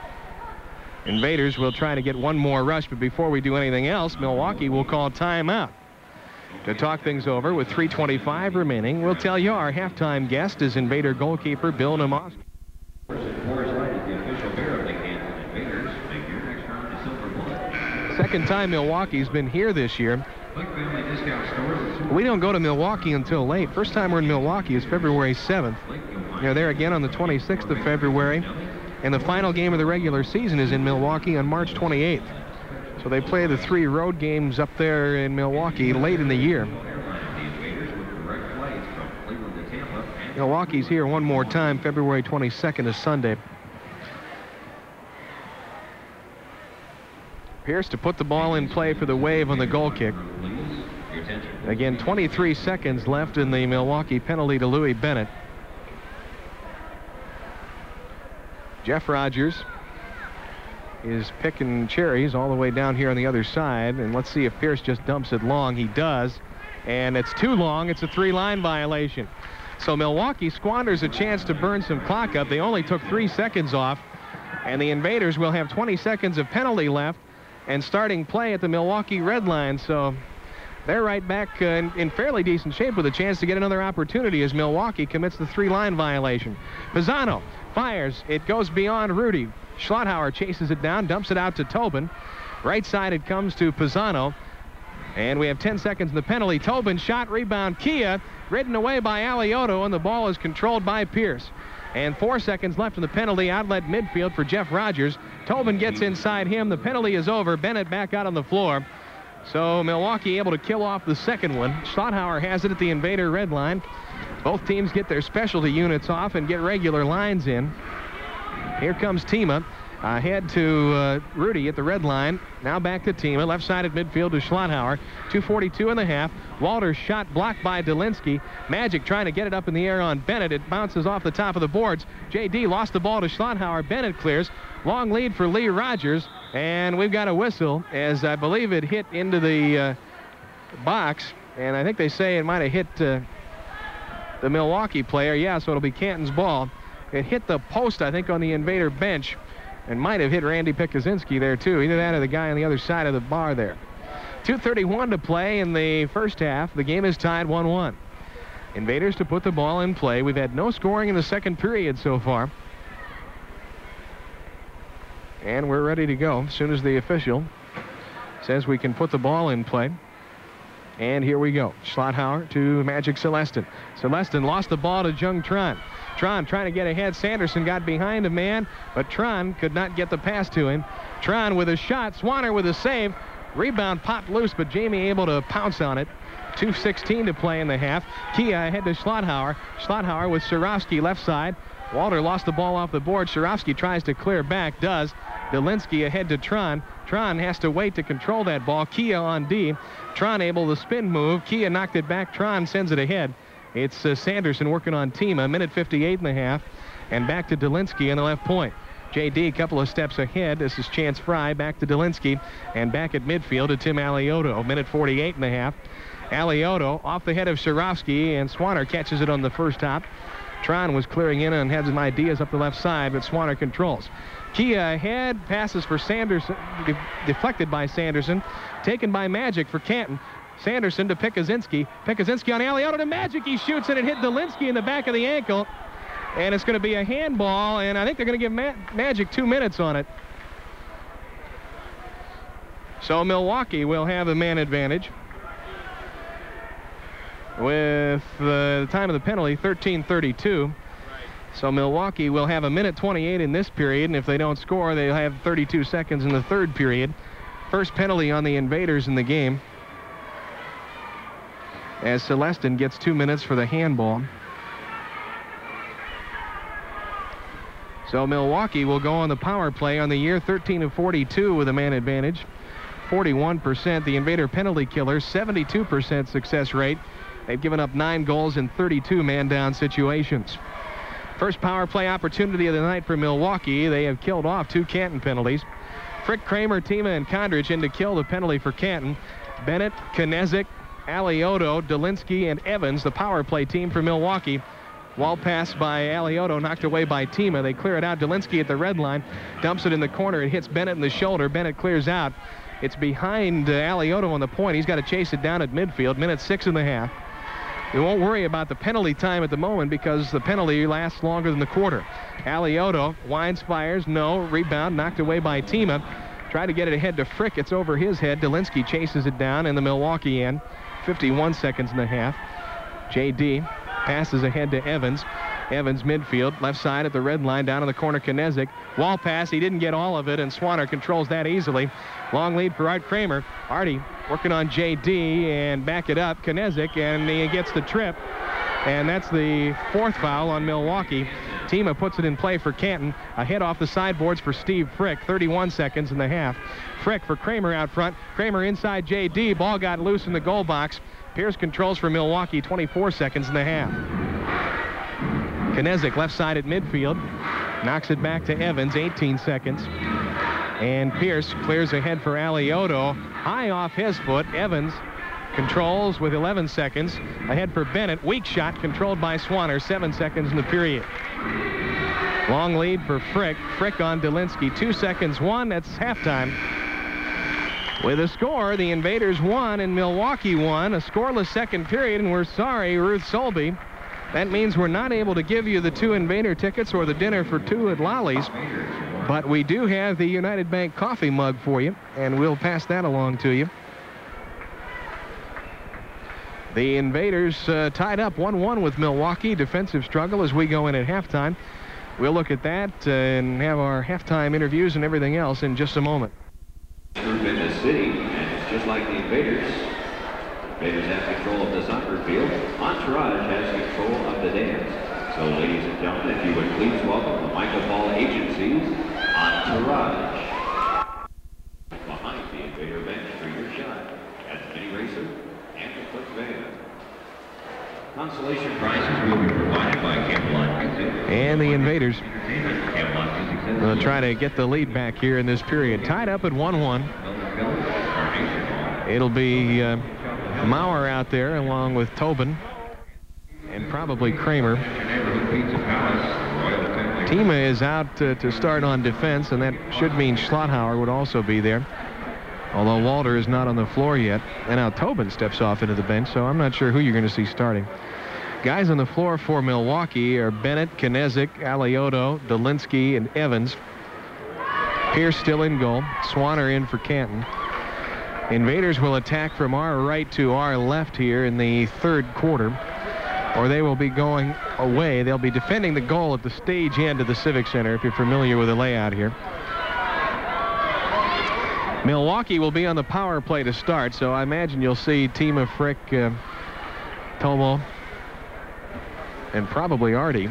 Invaders will try to get one more rush, but before we do anything else, Milwaukee will call timeout. To talk things over with 3.25 remaining, we'll tell you our halftime guest is Invader goalkeeper Bill Namoski. Second time Milwaukee's been here this year. We don't go to Milwaukee until late. First time we're in Milwaukee is February 7th. They're there again on the 26th of February. And the final game of the regular season is in Milwaukee on March 28th. So they play the three road games up there in Milwaukee late in the year. Milwaukee's here one more time, February 22nd is Sunday. Pierce to put the ball in play for the wave on the goal kick. Again, 23 seconds left in the Milwaukee penalty to Louis Bennett. Jeff Rogers is picking cherries all the way down here on the other side. And let's see if Pierce just dumps it long. He does. And it's too long. It's a three-line violation. So Milwaukee squanders a chance to burn some clock up. They only took three seconds off. And the Invaders will have 20 seconds of penalty left and starting play at the Milwaukee Red Line. So they're right back uh, in, in, fairly decent shape with a chance to get another opportunity as Milwaukee commits the three-line violation. Pisano fires. It goes beyond Rudy. Schlotthauer chases it down, dumps it out to Tobin. Right side it comes to Pisano. And we have 10 seconds in the penalty. Tobin shot, rebound, Kia, ridden away by Alioto, and the ball is controlled by Pierce. And four seconds left in the penalty. Outlet midfield for Jeff Rogers. Tobin gets inside him. The penalty is over. Bennett back out on the floor. So Milwaukee able to kill off the second one. Schlotthauer has it at the Invader red line. Both teams get their specialty units off and get regular lines in. Here comes Tima. Ahead to uh, Rudy at the red line. Now back to Tima. Left side at midfield to Schlotthauer. 242 and a half. Walter's shot blocked by Delinsky. Magic trying to get it up in the air on Bennett. It bounces off the top of the boards. J.D. lost the ball to Schlotthauer. Bennett clears. Long lead for Lee Rogers. And we've got a whistle as I believe it hit into the uh, box. And I think they say it might have hit uh, the Milwaukee player. Yeah, so it'll be Canton's ball. It hit the post, I think, on the Invader bench and might have hit Randy Pikuzinski there, too. Either that or the guy on the other side of the bar there. 2.31 to play in the first half. The game is tied 1-1. Invaders to put the ball in play. We've had no scoring in the second period so far. And we're ready to go as soon as the official says we can put the ball in play. And here we go. Schlotthauer to Magic Celestin. Celestin lost the ball to Jung Tron. Tron trying to get ahead. Sanderson got behind a man, but Tron could not get the pass to him. Tron with a shot. Swanner with a save. Rebound popped loose, but Jamie able to pounce on it. 2.16 to play in the half. Kia ahead to Schlotthauer. Schlotthauer with Cirovski left side. Walter lost the ball off the board. Cirovski tries to clear back, does. Delinsky ahead to Tron. Tron has to wait to control that ball. Kia on D. Tron able to spin move. Kia knocked it back. Tron sends it ahead. It's uh, Sanderson working on Tima, minute 58 and a half, and back to Delinsky on the left point. JD a couple of steps ahead. This is Chance Fry back to Delinsky and back at midfield to Tim Alioto. Minute 48 and a half. Alioto off the head of Cirovski and Swanner catches it on the first top. Tron was clearing in and had some ideas up the left side, but Swanner controls. Kia ahead, passes for Sanderson, de deflected by Sanderson, taken by Magic for Canton. Sanderson to Pikuzinski. Pikuzinski on Alioto to Magic. He shoots and it hit Delinsky in the back of the ankle. And it's going to be a handball, and I think they're going to give Ma Magic two minutes on it. So Milwaukee will have the man advantage with uh, the time of the penalty, 13:32. So Milwaukee will have a minute 28 in this period, and if they don't score, they'll have 32 seconds in the third period. First penalty on the Invaders in the game as Celestin gets two minutes for the handball. So Milwaukee will go on the power play on the year 13 of 42 with a man advantage. 41%. The Invader penalty killer, 72% success rate. They've given up nine goals in 32 man-down situations. First power play opportunity of the night for Milwaukee. They have killed off two Canton penalties. Frick, Kramer, Tima, and Kondrich in to kill the penalty for Canton. Bennett, Knezik, Alioto, Dolinsky, and Evans, the power play team for Milwaukee. Wall pass by Alioto, knocked away by Tima. They clear it out. Dolinsky at the red line, dumps it in the corner. It hits Bennett in the shoulder. Bennett clears out. It's behind uh, Alioto on the point. He's got to chase it down at midfield. Minute six and a half. We won't worry about the penalty time at the moment because the penalty lasts longer than the quarter. Alioto winds, fires, no. Rebound knocked away by Tima. Try to get it ahead to Frick. It's over his head. Dolinsky chases it down in the Milwaukee end. 51 seconds and a half. J.D. passes ahead to Evans. Evans midfield, left side at the red line, down in the corner, Knezik. Wall pass, he didn't get all of it, and Swanner controls that easily. Long lead for Art Kramer. Artie working on J.D. and back it up, Knezik, and he gets the trip. And that's the fourth foul on Milwaukee. Tima puts it in play for Canton. A hit off the sideboards for Steve Frick. 31 seconds in the half. Frick for Kramer out front. Kramer inside J.D. Ball got loose in the goal box. Pierce controls for Milwaukee. 24 seconds in the half. Knezik left side at midfield. Knocks it back to Evans. 18 seconds. And Pierce clears ahead for Alioto. High off his foot. Evans controls with 11 seconds. Ahead for Bennett. Weak shot controlled by Swanner. Seven seconds in the period. Long lead for Frick. Frick on Dolinsky. Two seconds, one. That's halftime. With a score, the Invaders won and Milwaukee won. A scoreless second period, and we're sorry, Ruth Solby. That means we're not able to give you the two Invader tickets or the dinner for two at Lolly's. But we do have the United Bank coffee mug for you, and we'll pass that along to you. The Invaders uh, tied up 1-1 with Milwaukee. Defensive struggle as we go in at halftime. We'll look at that uh, and have our halftime interviews and everything else in just a moment. Group in the city, and it's just like the Invaders. Invaders have control of the soccer field. Entourage has control of the dance. So, ladies and gentlemen, if you would please welcome the Michael Ball Agency's Entourage. Behind the Invader bench for your shot at the Mini Racer and the Quick Van. Consolation prizes will be provided by Camelot Music. And the Invaders Camelot Music Center. will try to get the lead back here in this period. Tied up at 1-1. It'll be uh, Maurer out there along with Tobin and probably Kramer. Tima is out uh, to start on defense, and that should mean Schlotthauer would also be there. Although Walter is not on the floor yet. And now Tobin steps off into the bench, so I'm not sure who you're going to see starting. Guys on the floor for Milwaukee are Bennett, Knezik, Alioto, Dolinsky, and Evans. Pierce still in goal. Swanner in for Canton. Invaders will attack from our right to our left here in the third quarter. Or they will be going away. They'll be defending the goal at the stage end of the Civic Center, if you're familiar with the layout here. Milwaukee will be on the power play to start, so I imagine you'll see Tima Frick, uh, Tomo, and probably Artie.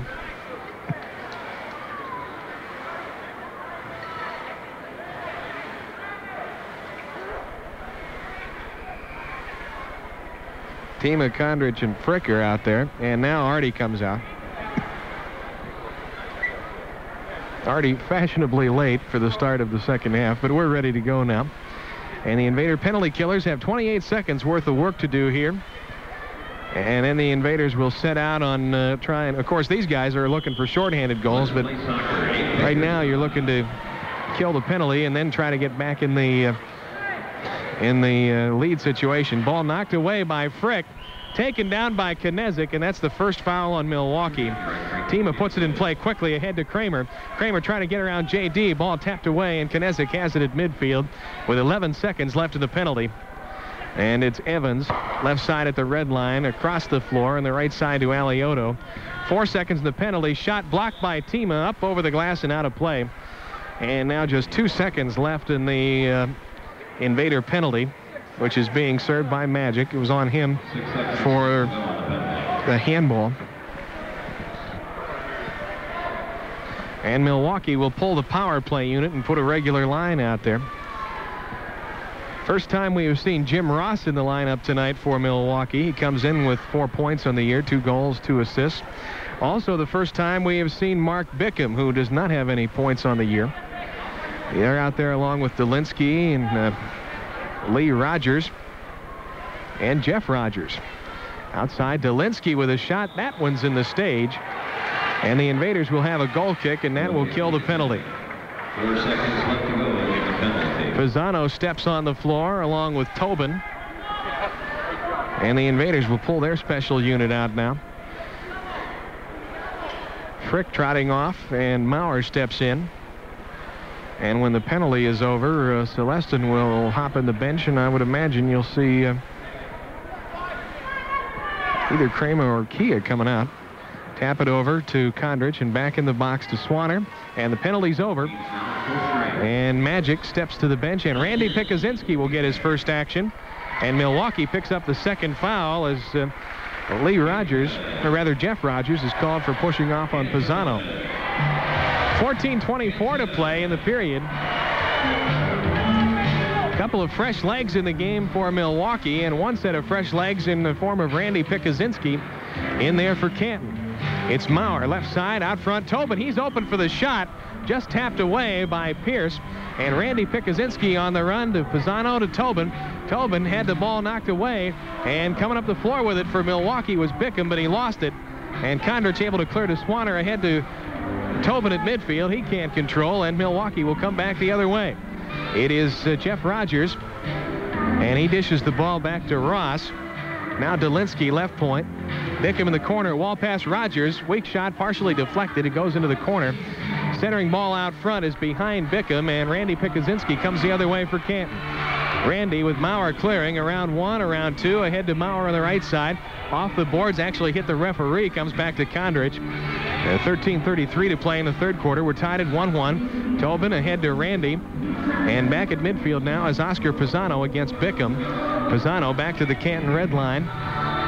Tima Kondrich and Frick are out there, and now Artie comes out. Artie fashionably late for the start of the second half, but we're ready to go now. And the Invader penalty killers have 28 seconds worth of work to do here. And then the Invaders will set out on uh, trying. Of course, these guys are looking for shorthanded goals, but right now you're looking to kill the penalty and then try to get back in the uh, in the uh, lead situation. Ball knocked away by Frick, taken down by Knezik, and that's the first foul on Milwaukee. Tima puts it in play quickly ahead to Kramer. Kramer trying to get around J.D. Ball tapped away, and Knezik has it at midfield with 11 seconds left in the penalty. And it's Evans, left side at the red line, across the floor, and the right side to Alioto. Four seconds the penalty. Shot blocked by Tima, up over the glass and out of play. And now just two seconds left in the uh, Invader penalty, which is being served by Magic. It was on him for the handball. And Milwaukee will pull the power play unit and put a regular line out there. First time we have seen Jim Ross in the lineup tonight for Milwaukee. He comes in with four points on the year, two goals, two assists. Also the first time we have seen Mark Bickham, who does not have any points on the year. They're out there along with Delinsky and uh, Lee Rogers and Jeff Rogers. Outside, Delinsky with a shot. That one's in the stage. And the Invaders will have a goal kick, and that will kill the penalty. Four seconds left to go in. Pisano steps on the floor along with Tobin. And the Invaders will pull their special unit out now. Frick trotting off, and Maurer steps in. And when the penalty is over, uh, Celestin will hop in the bench, and I would imagine you'll see uh, either Kramer or Kia coming out. Tap it over to Kondrich and back in the box to Swanner. And the penalty's over. And Magic steps to the bench, and Randy Pikuzinski will get his first action. And Milwaukee picks up the second foul as uh, Lee Rogers, or rather Jeff Rogers, is called for pushing off on Pisano. 14-24 to play in the period. A couple of fresh legs in the game for Milwaukee, and one set of fresh legs in the form of Randy Pikuzinski in there for Canton. It's Maurer, left side, out front. Tobin, he's open for the shot. Just tapped away by Pierce. And Randy Pikuzinski on the run to Pisano to Tobin. Tobin had the ball knocked away. And coming up the floor with it for Milwaukee was Bickham, but he lost it. And Kondrich able to clear to Swanner ahead to Tobin at midfield. He can't control, and Milwaukee will come back the other way. It is uh, Jeff Rogers, and he dishes the ball back to Ross. Now Delinsky left point. Bickham in the corner. Wall pass Rogers. Weak shot partially deflected. It goes into the corner. Centering ball out front is behind Bickham, and Randy Pikuzinski comes the other way for Canton. Randy with Maurer clearing around one, around two, ahead to Maurer on the right side. Off the boards, actually hit the referee, comes back to Kondrich. Uh, 13.33 to play in the third quarter. We're tied at 1-1. Tobin ahead to Randy. And back at midfield now is Oscar Pisano against Bickham. Pisano back to the Canton red line.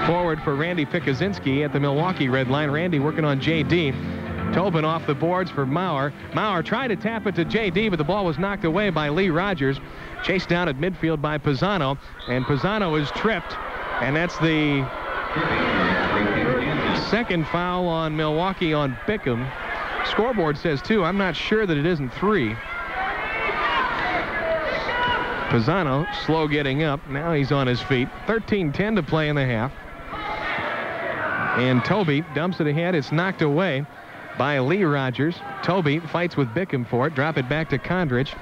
Forward for Randy Pikuzinski at the Milwaukee red line. Randy working on J.D. Tobin off the boards for Maurer. Maurer tried to tap it to J.D., but the ball was knocked away by Lee Rogers. Chased down at midfield by Pisano. And Pisano is tripped. And that's the second foul on Milwaukee on Bickham. Scoreboard says two. I'm not sure that it isn't three. Pisano slow getting up. Now he's on his feet. 13-10 to play in the half. And Toby dumps it ahead. It's knocked away by Lee Rogers. Toby fights with Bickham for it. Drop it back to Kondrich.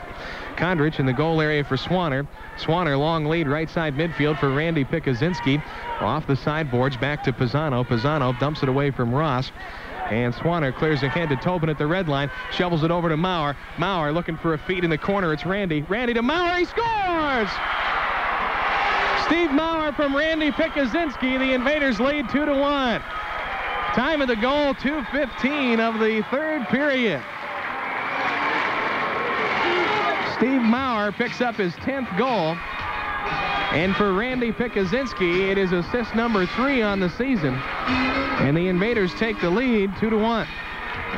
Kondrich in the goal area for Swanner. Swanner long lead right side midfield for Randy Pikuzinski. Off the sideboards back to Pisano. Pisano dumps it away from Ross. And Swanner clears ahead to Tobin at the red line. Shovels it over to Maurer. Maurer looking for a feed in the corner. It's Randy. Randy to Maurer. He scores! Steve Maurer from Randy Pikuzinski. The Invaders lead 2 to 1. Time of the goal, 2.15 of the third period. Steve Maurer picks up his 10th goal. And for Randy Pikuzinski, it is assist number three on the season. And the Invaders take the lead, 2 to 1.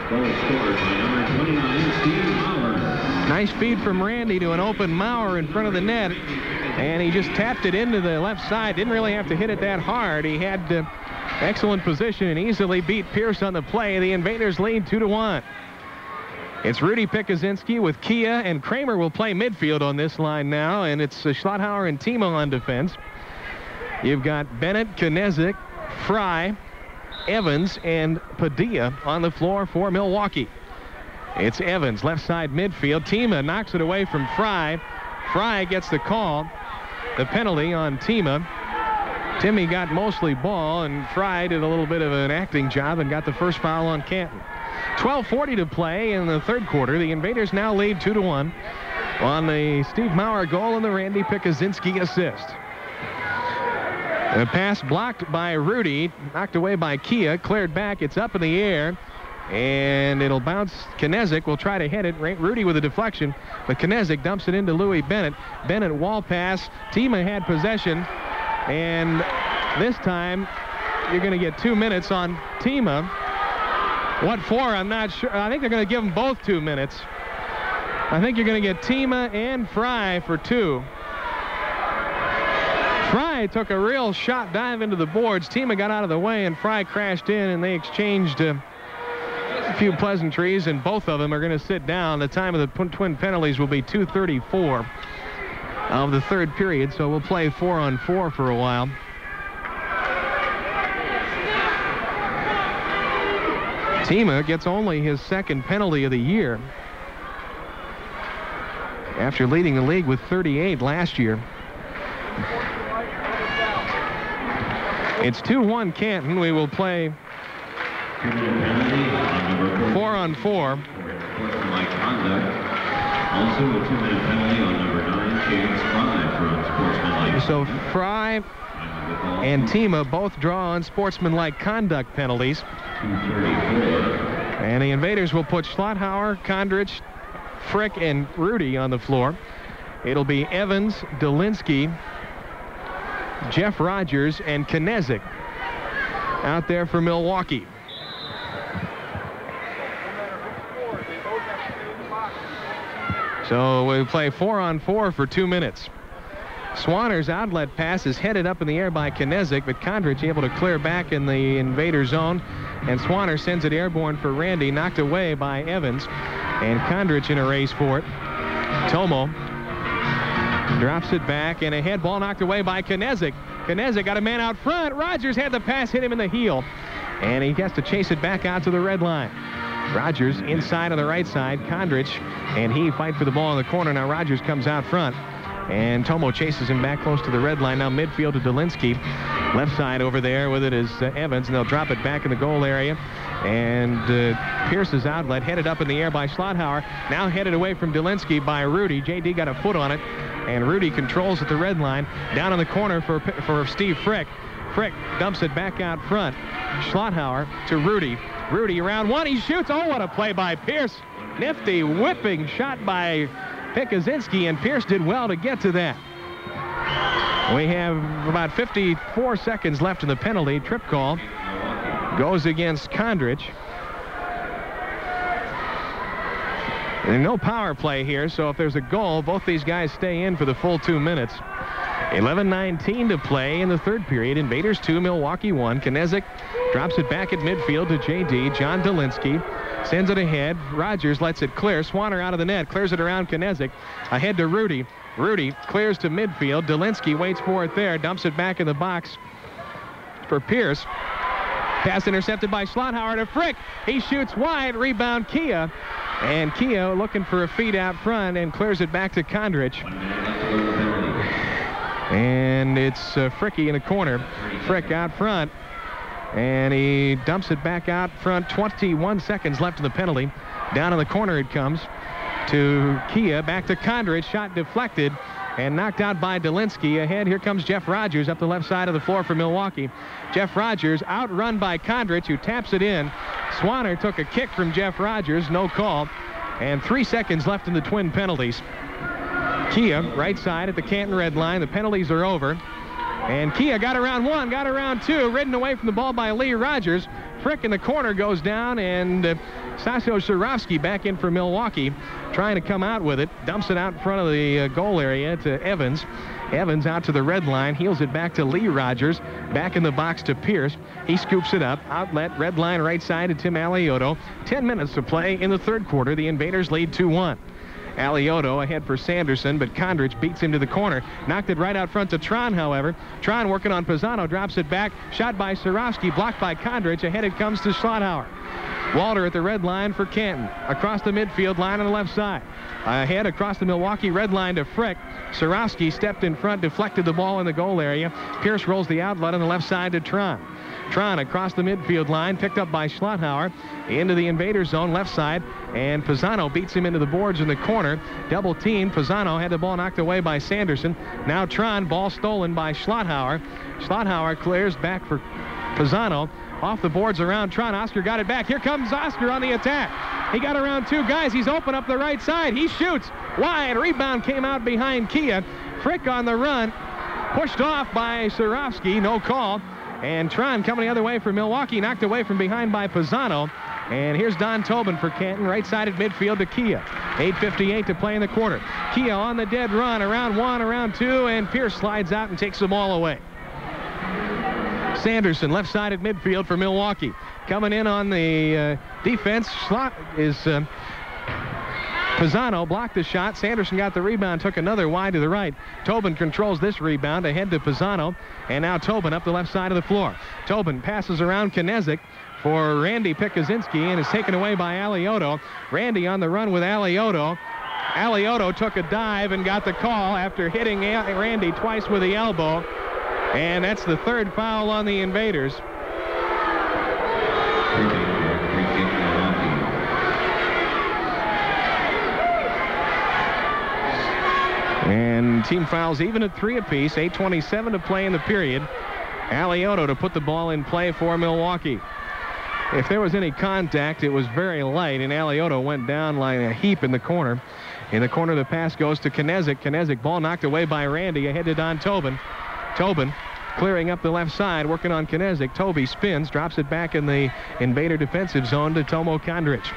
Goal scored by number 29, Steve Maurer. Nice feed from Randy to an open Maurer in front of the net. And he just tapped it into the left side. Didn't really have to hit it that hard. He had uh, excellent position and easily beat Pierce on the play. The Invaders lead 2 to 1. It's Rudy Pikuzinski with Kia, and Kramer will play midfield on this line now, and it's uh, Schlotthauer and Tima on defense. You've got Bennett, Knezik, Fry, Evans, and Padilla on the floor for Milwaukee. It's Evans, left side midfield. Tima knocks it away from Fry. Fry gets the call. The penalty on Tima. Timmy got mostly ball, and Fry did a little bit of an acting job and got the first foul on Canton. 12.40 to play in the third quarter. The Invaders now lead 2 to 1 on the Steve Maurer goal and the Randy Pikuzinski assist. The pass blocked by Rudy, knocked away by Kia, cleared back. It's up in the air, and it'll bounce. Knezik will try to hit it. Rudy with a deflection, but Knezik dumps it into Louis Bennett. Bennett wall pass. Tima had possession, and this time you're going to get two minutes on Tima. What for? I'm not sure. I think they're going to give them both two minutes. I think you're going to get Tima and Fry for two. Fry took a real shot dive into the boards. Tima got out of the way, and Fry crashed in, and they exchanged uh, a few pleasantries, and both of them are going to sit down. The time of the twin penalties will be 2.34 of the third period, so we'll play four on four for a while. Tima gets only his second penalty of the year after leading the league with 38 last year. It's 2-1 Canton. We will play four on four. Also a two-minute penalty on number nine, James Fry for unsportsmanlike. So Fry and Tima both draw unsportsmanlike conduct penalties. And the Invaders will put Schlotthauer, Kondrich, Frick, and Rudy on the floor. It'll be Evans, Dolinsky, Jeff Rogers, and Knezik out there for Milwaukee. So we play four on four for two minutes. Swanner's outlet pass is headed up in the air by Knezik, but Kondrich able to clear back in the invader zone. And Swanner sends it airborne for Randy, knocked away by Evans. And Kondrich in a race for it. Tomo drops it back, and a head ball knocked away by Knezik. Knezik got a man out front. Rogers had the pass hit him in the heel. And he has to chase it back out to the red line. Rogers inside on the right side. Kondrich and he fight for the ball in the corner. Now Rogers comes out front. And Tomo chases him back close to the red line. Now midfield to Dolinsky. Left side over there with it is uh, Evans, and they'll drop it back in the goal area. And uh, Pierce's outlet headed up in the air by Schlotthauer. Now headed away from Dolinsky by Rudy. JD got a foot on it. And Rudy controls at the red line. Down in the corner for, for Steve Frick. Frick dumps it back out front. Schlotthauer to Rudy. Rudy around one. He shoots. Oh, what a play by Pierce. Nifty whipping shot by Pikuzinski, and Pierce did well to get to that. We have about 54 seconds left in the penalty. Trip call goes against Kondrich. And no power play here, so if there's a goal, both these guys stay in for the full two minutes. 11-19 to play in the third period. Invaders 2, Milwaukee 1. Knezik drops it back at midfield to J.D. John Dolinsky sends it ahead. Rogers lets it clear. Swanner out of the net, clears it around Knezik. Ahead to Rudy. Rudy clears to midfield. Dolinsky waits for it there, dumps it back in the box for Pierce. Pass intercepted by Schlotthauer to Frick. He shoots wide. Rebound Kia. And Kia looking for a feed out front and clears it back to Kondrich. And it's uh, Fricky in the corner. Frick out front. And he dumps it back out front. 21 seconds left in the penalty. Down in the corner it comes to Kia. Back to Kondrich. Shot deflected and knocked out by Dolinsky. Ahead, here comes Jeff Rogers up the left side of the floor for Milwaukee. Jeff Rogers outrun by Kondrich, who taps it in. Swanner took a kick from Jeff Rogers, no call. And three seconds left in the twin penalties. Kia, right side at the Canton red line. The penalties are over. And Kia got around one, got around two, ridden away from the ball by Lee Rogers. Frick in the corner goes down, and uh, Sasho Cirovski back in for Milwaukee, trying to come out with it. Dumps it out in front of the uh, goal area to Evans. Evans out to the red line, heels it back to Lee Rogers. Back in the box to Pierce. He scoops it up. Outlet, red line right side to Tim Alioto. Ten minutes to play in the third quarter. The Invaders lead 2-1. Alioto ahead for Sanderson, but Kondrich beats him to the corner. Knocked it right out front to Tron, however. Tron working on Pisano, drops it back. Shot by Cirovski, blocked by Kondrich. Ahead it comes to Schlotthauer. Walter at the red line for Canton. Across the midfield line on the left side. Ahead across the Milwaukee red line to Frick. Cirovski stepped in front, deflected the ball in the goal area. Pierce rolls the outlet on the left side to Tron. Tron across the midfield line, picked up by Schlotthauer into the invader zone, left side, and Pisano beats him into the boards in the corner. Double team. Pisano had the ball knocked away by Sanderson. Now Tron, ball stolen by Schlotthauer. Schlotthauer clears back for Pisano. Off the boards around Tron. Oscar got it back. Here comes Oscar on the attack. He got around two guys. He's open up the right side. He shoots. Wide. Rebound came out behind Kia. Frick on the run. Pushed off by Cirovski. No call. And Tron coming the other way for Milwaukee, knocked away from behind by Pisano. And here's Don Tobin for Canton, right side at midfield to Kia. 8.58 to play in the quarter. Kia on the dead run, around one, around two, and Pierce slides out and takes them all away. Sanderson, left side at midfield for Milwaukee. Coming in on the uh, defense slot is uh, Pisano blocked the shot. Sanderson got the rebound, took another wide to the right. Tobin controls this rebound ahead to Pisano. And now Tobin up the left side of the floor. Tobin passes around Knezik for Randy Pikuzinski and is taken away by Alioto. Randy on the run with Alioto. Alioto took a dive and got the call after hitting Randy twice with the elbow. And that's the third foul on the Invaders. And team fouls even at three apiece. 8.27 to play in the period. Alioto to put the ball in play for Milwaukee. If there was any contact, it was very light, and Alioto went down like a heap in the corner. In the corner, the pass goes to Knezik. Knezik, ball knocked away by Randy, ahead to Don Tobin. Tobin clearing up the left side, working on Knezik. Toby spins, drops it back in the invader defensive zone to Tomo Kondrich.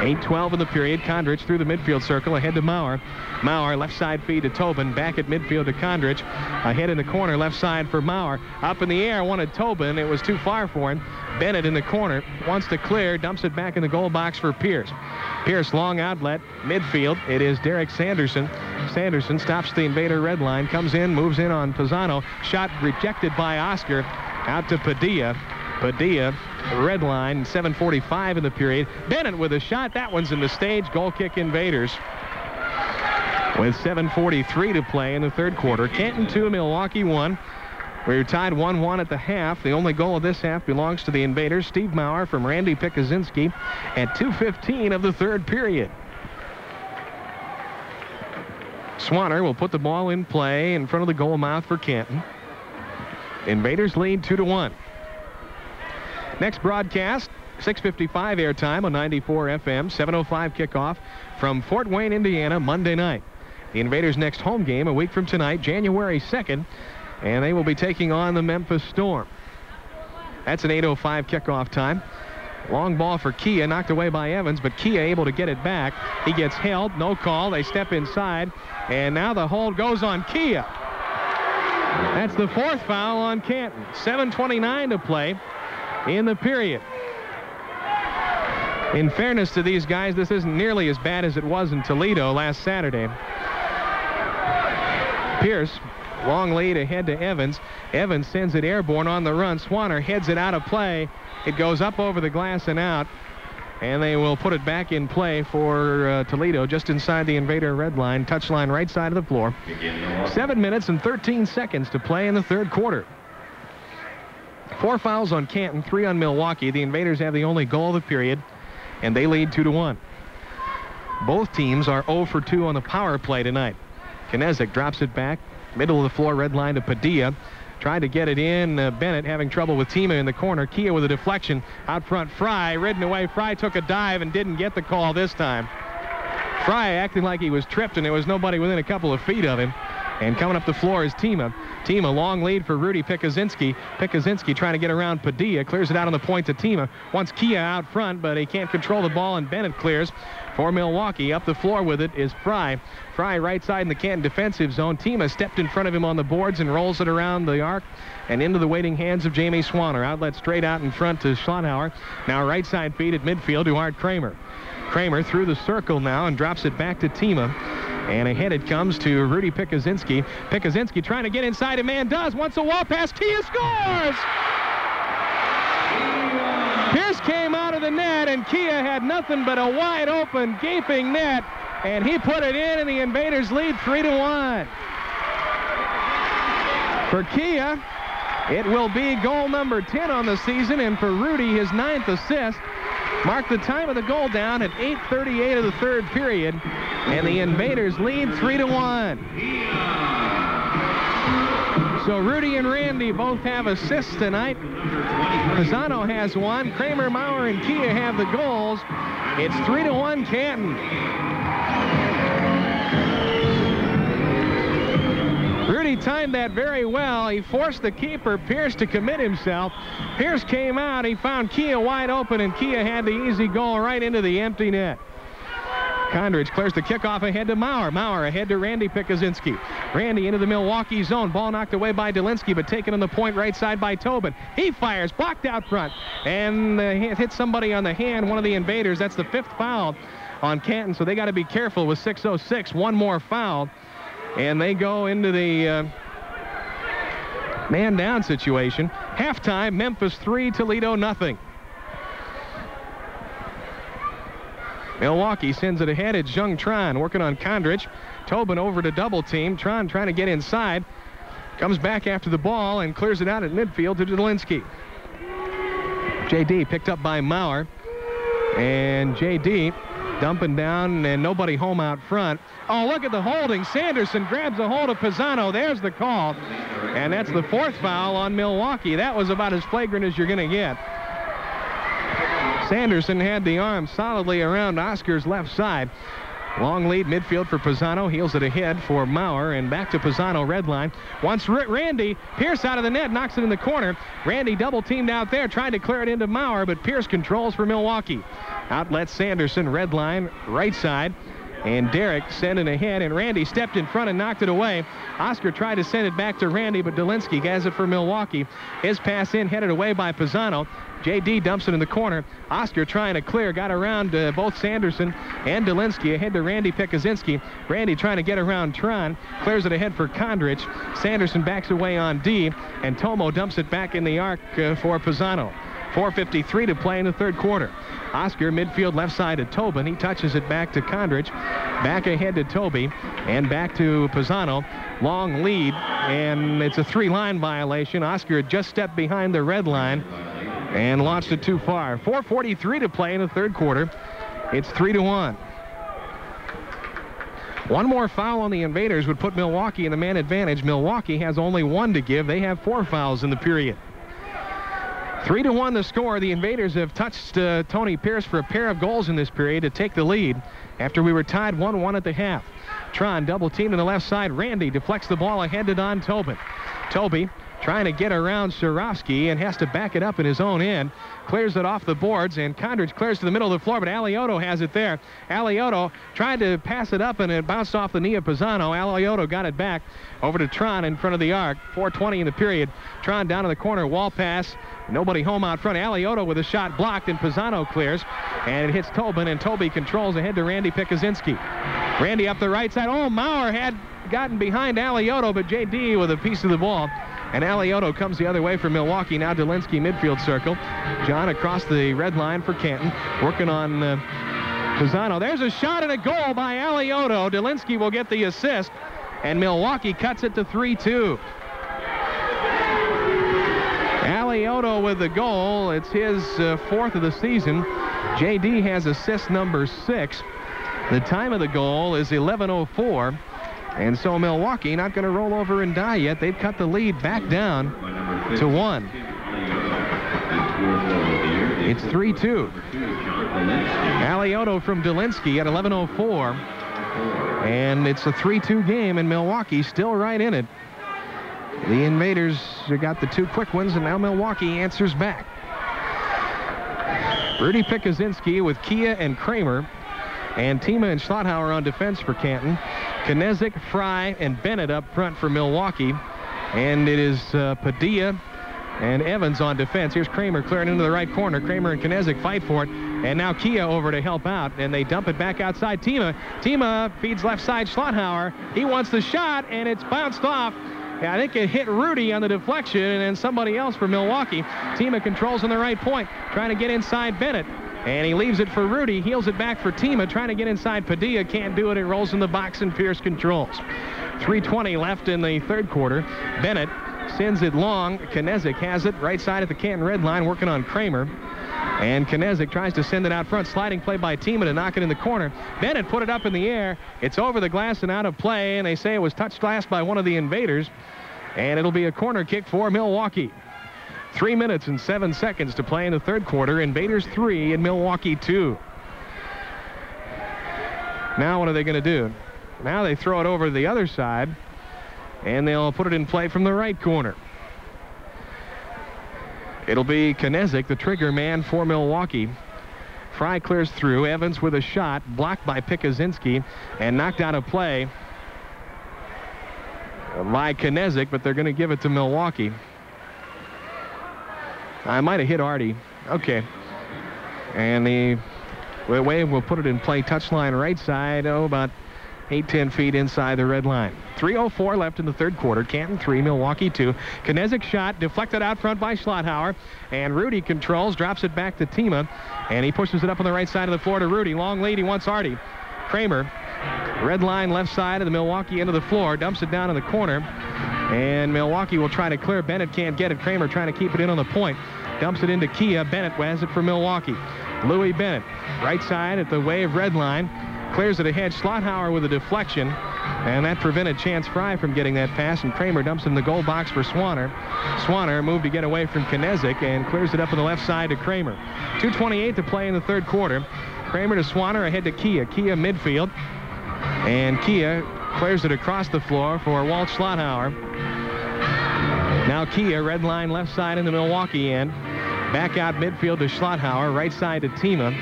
8-12 in the period. Kondrich through the midfield circle ahead to Maurer. Maurer left side feed to Tobin. Back at midfield to Kondrich. Ahead in the corner left side for Maurer. Up in the air wanted Tobin. It was too far for him. Bennett in the corner wants to clear. Dumps it back in the goal box for Pierce. Pierce long outlet midfield. It is Derek Sanderson. Sanderson stops the invader red line. Comes in moves in on Pisano. Shot rejected by Oscar. Out to Padilla. Padilla, red line, 7.45 in the period. Bennett with a shot. That one's in the stage. Goal kick invaders. With 7.43 to play in the third quarter. Canton 2, Milwaukee 1. We're tied 1-1 at the half. The only goal of this half belongs to the invaders. Steve Maurer from Randy Pikuzinski at 2.15 of the third period. Swanner will put the ball in play in front of the goal mouth for Canton. Invaders lead 2 to 1. Next broadcast, 655 airtime on 94 FM, 705 kickoff from Fort Wayne, Indiana, Monday night. The Invaders' next home game a week from tonight, January 2nd, and they will be taking on the Memphis Storm. That's an 8.05 kickoff time. Long ball for Kia, knocked away by Evans, but Kia able to get it back. He gets held, no call. They step inside, and now the hold goes on Kia. That's the fourth foul on Canton. 7.29 to play in the period. In fairness to these guys, this isn't nearly as bad as it was in Toledo last Saturday. Pierce, long lead ahead to Evans. Evans sends it airborne on the run. Swanner heads it out of play. It goes up over the glass and out. And they will put it back in play for uh, Toledo just inside the invader red line, touchline right side of the floor. Seven minutes and 13 seconds to play in the third quarter. Four fouls on Canton, three on Milwaukee. The Invaders have the only goal of the period, and they lead 2 to 1. Both teams are 0 for 2 on the power play tonight. Knezik drops it back, middle of the floor, red line to Padilla. Tried to get it in. Uh, Bennett having trouble with Tima in the corner. Kia with a deflection out front. Fry ridden away. Fry took a dive and didn't get the call this time. Fry acting like he was tripped and there was nobody within a couple of feet of him. And coming up the floor is Tima. Tima, long lead for Rudy Pikuzinski. Pikuzinski trying to get around Padilla. Clears it out on the point to Tima. Wants Kia out front, but he can't control the ball, and Bennett clears for Milwaukee. Up the floor with it is Fry. Fry right side in the Canton defensive zone. Tima stepped in front of him on the boards and rolls it around the arc and into the waiting hands of Jamie Swanner. Outlet straight out in front to Schlotthauer. Now right side feed at midfield to Art Kramer. Kramer through the circle now and drops it back to Tima. And ahead it comes to Rudy Pikuzinski. Pikuzinski trying to get inside. A man does. Once a wall pass. Kia scores! Pierce came out of the net, and Kia had nothing but a wide open, gaping net. And he put it in, and the Invaders lead 3 to 1. For Kia, it will be goal number 10 on the season, and for Rudy, his ninth assist. Mark the time of the goal down at 8.38 of the third period, and the Invaders lead 3 to 1. So Rudy and Randy both have assists tonight. Pisano has one. Kramer, Maurer, and Kia have the goals. It's 3 to 1 Canton. Rudy timed that very well. He forced the keeper, Pierce, to commit himself. Pierce came out. He found Kia wide open, and Kia had the easy goal right into the empty net. Kondrich clears the kickoff ahead to Maurer. Maurer ahead to Randy Pikuzinski. Randy into the Milwaukee zone. Ball knocked away by Delinsky, but taken on the point right side by Tobin. He fires, blocked out front, and uh, hit somebody on the hand, one of the invaders. That's the fifth foul on Canton, so they got to be careful with 6.06. One more foul, and they go into the uh, man down situation. Halftime, Memphis 3, Toledo nothing. Milwaukee sends it ahead. It's Jung Tron working on Kondrich. Tobin over to double team. Tron trying to get inside. Comes back after the ball and clears it out at midfield to Delinsky. JD picked up by Maurer. And JD dumping down and nobody home out front. Oh, look at the holding. Sanderson grabs a hold of Pisano. There's the call. And that's the fourth foul on Milwaukee. That was about as flagrant as you're going to get. Sanderson had the arm solidly around Oscar's left side. Long lead midfield for Pisano. Heels it ahead for Maurer and back to Pisano red line. Once R Randy, Pierce out of the net, knocks it in the corner. Randy double teamed out there, trying to clear it into Maurer, but Pierce controls for Milwaukee. Outlet Sanderson, red line, right side. And Derek sending ahead, and Randy stepped in front and knocked it away. Oscar tried to send it back to Randy, but Delinsky has it for Milwaukee. His pass in, headed away by Pisano. JD dumps it in the corner. Oscar trying to clear, got around uh, both Sanderson and Delinsky, ahead to Randy Pikuzinski. Randy trying to get around Tron, clears it ahead for Kondrich. Sanderson backs away on D, and Tomo dumps it back in the arc uh, for Pisano. 4.53 to play in the third quarter. Oscar, midfield left side to Tobin. He touches it back to Kondrich. Back ahead to Toby. And back to Pisano. Long lead. And it's a three-line violation. Oscar just stepped behind the red line and launched it too far. 4.43 to play in the third quarter. It's 3 to 1. One more foul on the Invaders would put Milwaukee in the man advantage. Milwaukee has only one to give. They have four fouls in the period. Three to one the score. The Invaders have touched uh, Tony Pierce for a pair of goals in this period to take the lead after we were tied 1-1 at the half. Tron double teamed on the left side. Randy deflects the ball ahead to Don Tobin. Toby trying to get around Cirovski and has to back it up in his own end. Clears it off the boards, and Kondrich clears to the middle of the floor, but Alioto has it there. Alioto tried to pass it up, and it bounced off the knee of Pisano. Alioto got it back over to Tron in front of the arc. 4.20 in the period. Tron down in the corner, wall pass. Nobody home out front. Alioto with a shot blocked, and Pisano clears. And it hits Tobin, and Toby controls ahead to Randy Pikuzinski. Randy up the right side. Oh, Maurer had gotten behind Alioto, but J.D. with a piece of the ball. And Alioto comes the other way for Milwaukee. Now Delinsky midfield circle. John across the red line for Canton. Working on uh. There's a shot and a goal by Alioto. Delinsky will get the assist. And Milwaukee cuts it to 3-2. Alioto with the goal. It's his uh, fourth of the season. JD has assist number six. The time of the goal is 11.04. And so Milwaukee not going to roll over and die yet. They've cut the lead back down to one. It's 3-2. Alioto from Delinsky at 11.04. And it's a 3-2 game, and Milwaukee still right in it. The Invaders got the two quick ones, and now Milwaukee answers back. Rudy Pikuzinski with Kia and Kramer. And Tima and Schlotthauer on defense for Canton. Knezik, Fry, and Bennett up front for Milwaukee. And it is uh, Padilla and Evans on defense. Here's Kramer clearing into the right corner. Kramer and Knezik fight for it. And now Kia over to help out. And they dump it back outside Tima. Tima feeds left side Schlotthauer. He wants the shot, and it's bounced off. Yeah, I think it hit Rudy on the deflection, and then somebody else for Milwaukee. Tima controls on the right point, trying to get inside Bennett. And he leaves it for Rudy, heels it back for Tima, trying to get inside Padilla, can't do it, it rolls in the box and Pierce controls. 3.20 left in the third quarter. Bennett sends it long. Knezik has it right side at the Canton red line, working on Kramer. And Knezik tries to send it out front. Sliding play by Tima to knock it in the corner. Bennett put it up in the air. It's over the glass and out of play. And they say it was touched glass by one of the invaders. And it'll be a corner kick for Milwaukee. Three minutes and seven seconds to play in the third quarter. Invaders three and Milwaukee two. Now what are they going to do? Now they throw it over to the other side, and they'll put it in play from the right corner. It'll be Knezik, the trigger man for Milwaukee. Fry clears through. Evans with a shot, blocked by Pikuzinski, and knocked out of play by Knezik, but they're going to give it to Milwaukee. I might have hit Artie. Okay. And the Wave will put it in play touchline right side, oh, about 8, 10 feet inside the red line. 3.04 left in the third quarter. Canton 3, Milwaukee 2. Knezik shot deflected out front by Schlotthauer. And Rudy controls, drops it back to Tima. And he pushes it up on the right side of the floor to Rudy. Long lead, he wants Artie. Kramer, red line left side of the Milwaukee end of the floor, dumps it down in the corner. And Milwaukee will try to clear. Bennett can't get it. Kramer trying to keep it in on the point. Dumps it into Kia. Bennett has it for Milwaukee. Louis Bennett, right side at the wave red line. Clears it ahead. Schlotthauer with a deflection. And that prevented Chance Fry from getting that pass. And Kramer dumps in the goal box for Swanner. Swanner moved to get away from Knezik and clears it up on the left side to Kramer. 2.28 to play in the third quarter. Kramer to Swanner ahead to Kia. Kia midfield. And Kia clears it across the floor for Walt Schlotthauer. Now Kia, red line left side in the Milwaukee end. Back out midfield to Schlotthauer, right side to Tima.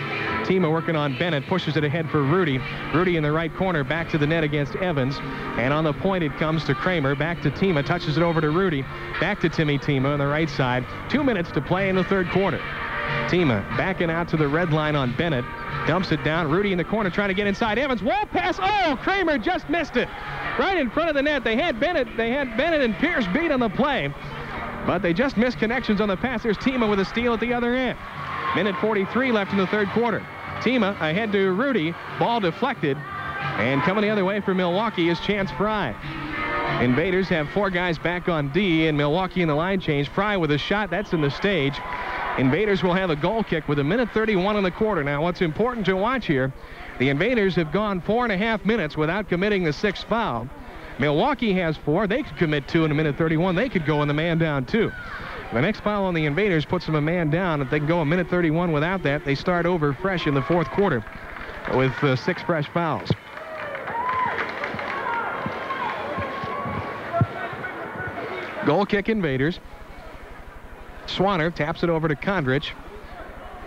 Tima working on Bennett, pushes it ahead for Rudy. Rudy in the right corner, back to the net against Evans. And on the point, it comes to Kramer, back to Tima, touches it over to Rudy. Back to Timmy Tima on the right side. Two minutes to play in the third quarter. Tima backing out to the red line on Bennett. Dumps it down. Rudy in the corner trying to get inside. Evans, wall pass. Oh, Kramer just missed it. Right in front of the net. They had Bennett. They had Bennett and Pierce beat on the play. But they just missed connections on the pass. There's Tima with a steal at the other end. Minute 43 left in the third quarter. Tima ahead to Rudy. Ball deflected. And coming the other way for Milwaukee is Chance Fry. Invaders have four guys back on D, and Milwaukee in the line change. Fry with a shot. That's in the stage. Invaders will have a goal kick with a minute 31 in the quarter. Now, what's important to watch here, the Invaders have gone four and a half minutes without committing the sixth foul. Milwaukee has four. They could commit two in a minute 31. They could go in the man down two. The next foul on the Invaders puts them a man down. If they can go a minute 31 without that, they start over fresh in the fourth quarter with uh, six fresh fouls. Goal kick Invaders. Swanner taps it over to Kondrich.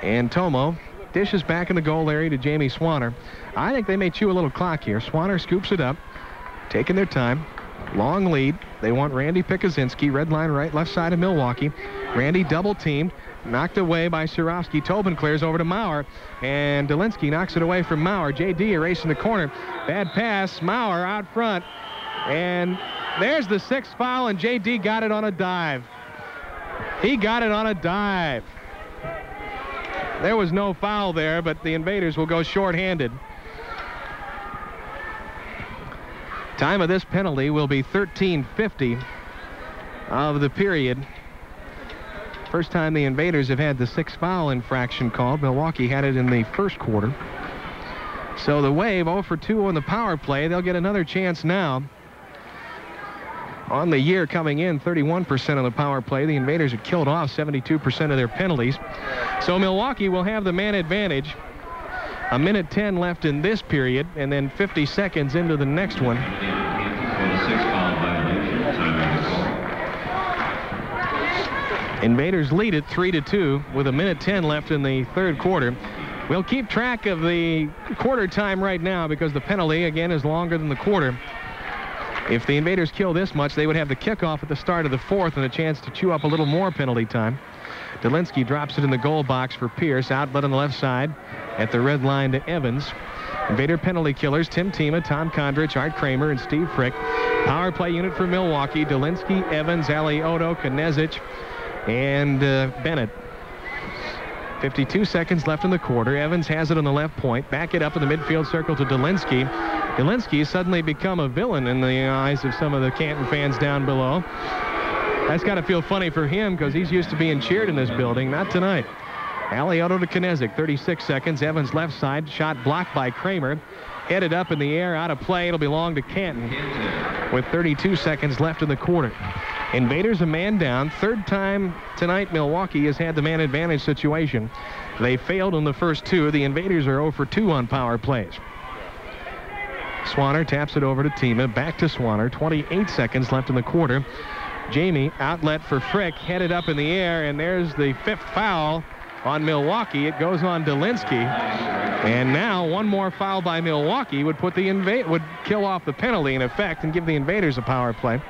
And Tomo dishes back in the goal area to Jamie Swanner. I think they may chew a little clock here. Swanner scoops it up, taking their time. Long lead. They want Randy Pikuzinski, red line right, left side of Milwaukee. Randy double teamed, knocked away by Cirovski. Tobin clears over to Maurer, and Delinsky knocks it away from Maurer. JD erasing the corner. Bad pass. Maurer out front. And there's the sixth foul, and JD got it on a dive. He got it on a dive. There was no foul there, but the Invaders will go short-handed. Time of this penalty will be 13.50 of the period. First time the Invaders have had the sixth foul infraction called. Milwaukee had it in the first quarter. So the Wave 0 for 2 on the power play. They'll get another chance now on the year coming in 31% on the power play. The Invaders have killed off 72% of their penalties. So Milwaukee will have the man advantage. A minute 10 left in this period, and then 50 seconds into the next one. Invaders lead it 3 to 2 with a minute 10 left in the third quarter. We'll keep track of the quarter time right now because the penalty, again, is longer than the quarter. If the Invaders kill this much, they would have the kickoff at the start of the fourth and a chance to chew up a little more penalty time. Delinsky drops it in the goal box for Pierce. Outlet on the left side at the red line to Evans. Invader penalty killers, Tim Tima, Tom Kondrich, Art Kramer, and Steve Frick. Power play unit for Milwaukee, Delinsky, Evans, Alioto, Knezik, and uh, Bennett. 52 seconds left in the quarter. Evans has it on the left point. Back it up in the midfield circle to Delinsky. Delinsky suddenly become a villain in the eyes of some of the Canton fans down below. That's got to feel funny for him because he's used to being cheered in this building. Not tonight. Alioto to Knezik, 36 seconds. Evans left side, shot blocked by Kramer. Headed up in the air, out of play. It'll belong to Canton with 32 seconds left in the quarter. Invaders a man down. Third time tonight Milwaukee has had the man advantage situation. They failed on the first two. The Invaders are 0 for 2 on power plays. Swanner taps it over to Tima. Back to Swanner. 28 seconds left in the quarter. Jamie, outlet for Frick, headed up in the air, and there's the fifth foul on Milwaukee. It goes on Delinsky. And now one more foul by Milwaukee would put the invade would kill off the penalty in effect and give the Invaders a power play.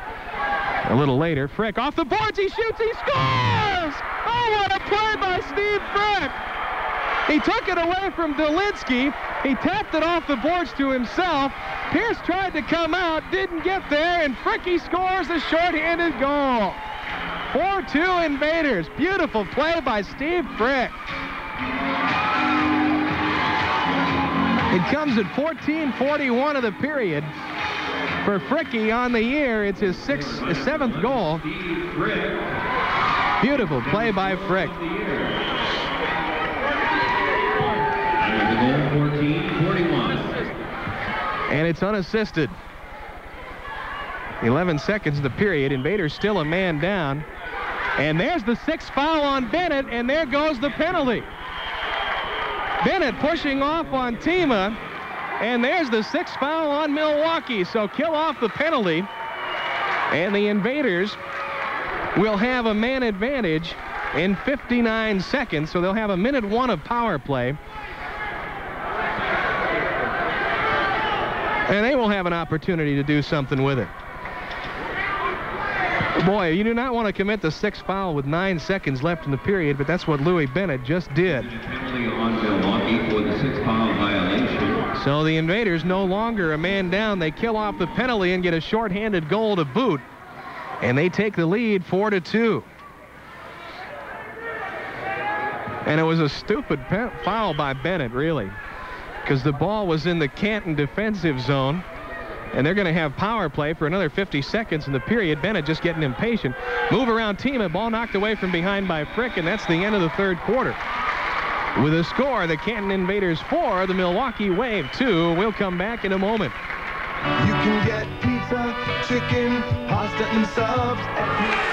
A little later, Frick off the boards, he shoots, he scores! Oh, what a play by Steve Frick! He took it away from Delinsky. He tapped it off the boards to himself. Pierce tried to come out, didn't get there, and Fricky scores a short-handed goal. 4-2 Invaders. Beautiful play by Steve Frick. It comes at 14:41 of the period. For Fricky on the year, it's his sixth, his seventh goal. Beautiful play by Frick. And it's unassisted. 11 seconds of the period. Invaders still a man down. And there's the sixth foul on Bennett, and there goes the penalty. Bennett pushing off on Tima, and there's the sixth foul on Milwaukee. So kill off the penalty, and the Invaders will have a man advantage in 59 seconds, so they'll have a minute one of power play. And they will have an opportunity to do something with it. Boy, you do not want to commit the sixth foul with nine seconds left in the period, but that's what Louis Bennett just did. So the Invaders no longer a man down. They kill off the penalty and get a shorthanded goal to boot. And they take the lead four to two. And it was a stupid foul by Bennett, really, because the ball was in the Canton defensive zone. And they're going to have power play for another 50 seconds in the period. Bennett just getting impatient. Move around team. A ball knocked away from behind by Frick, and that's the end of the third quarter. With a score, the Canton Invaders 4, the Milwaukee Wave 2. We'll come back in a moment. You can get pizza, chicken, pasta, and subs.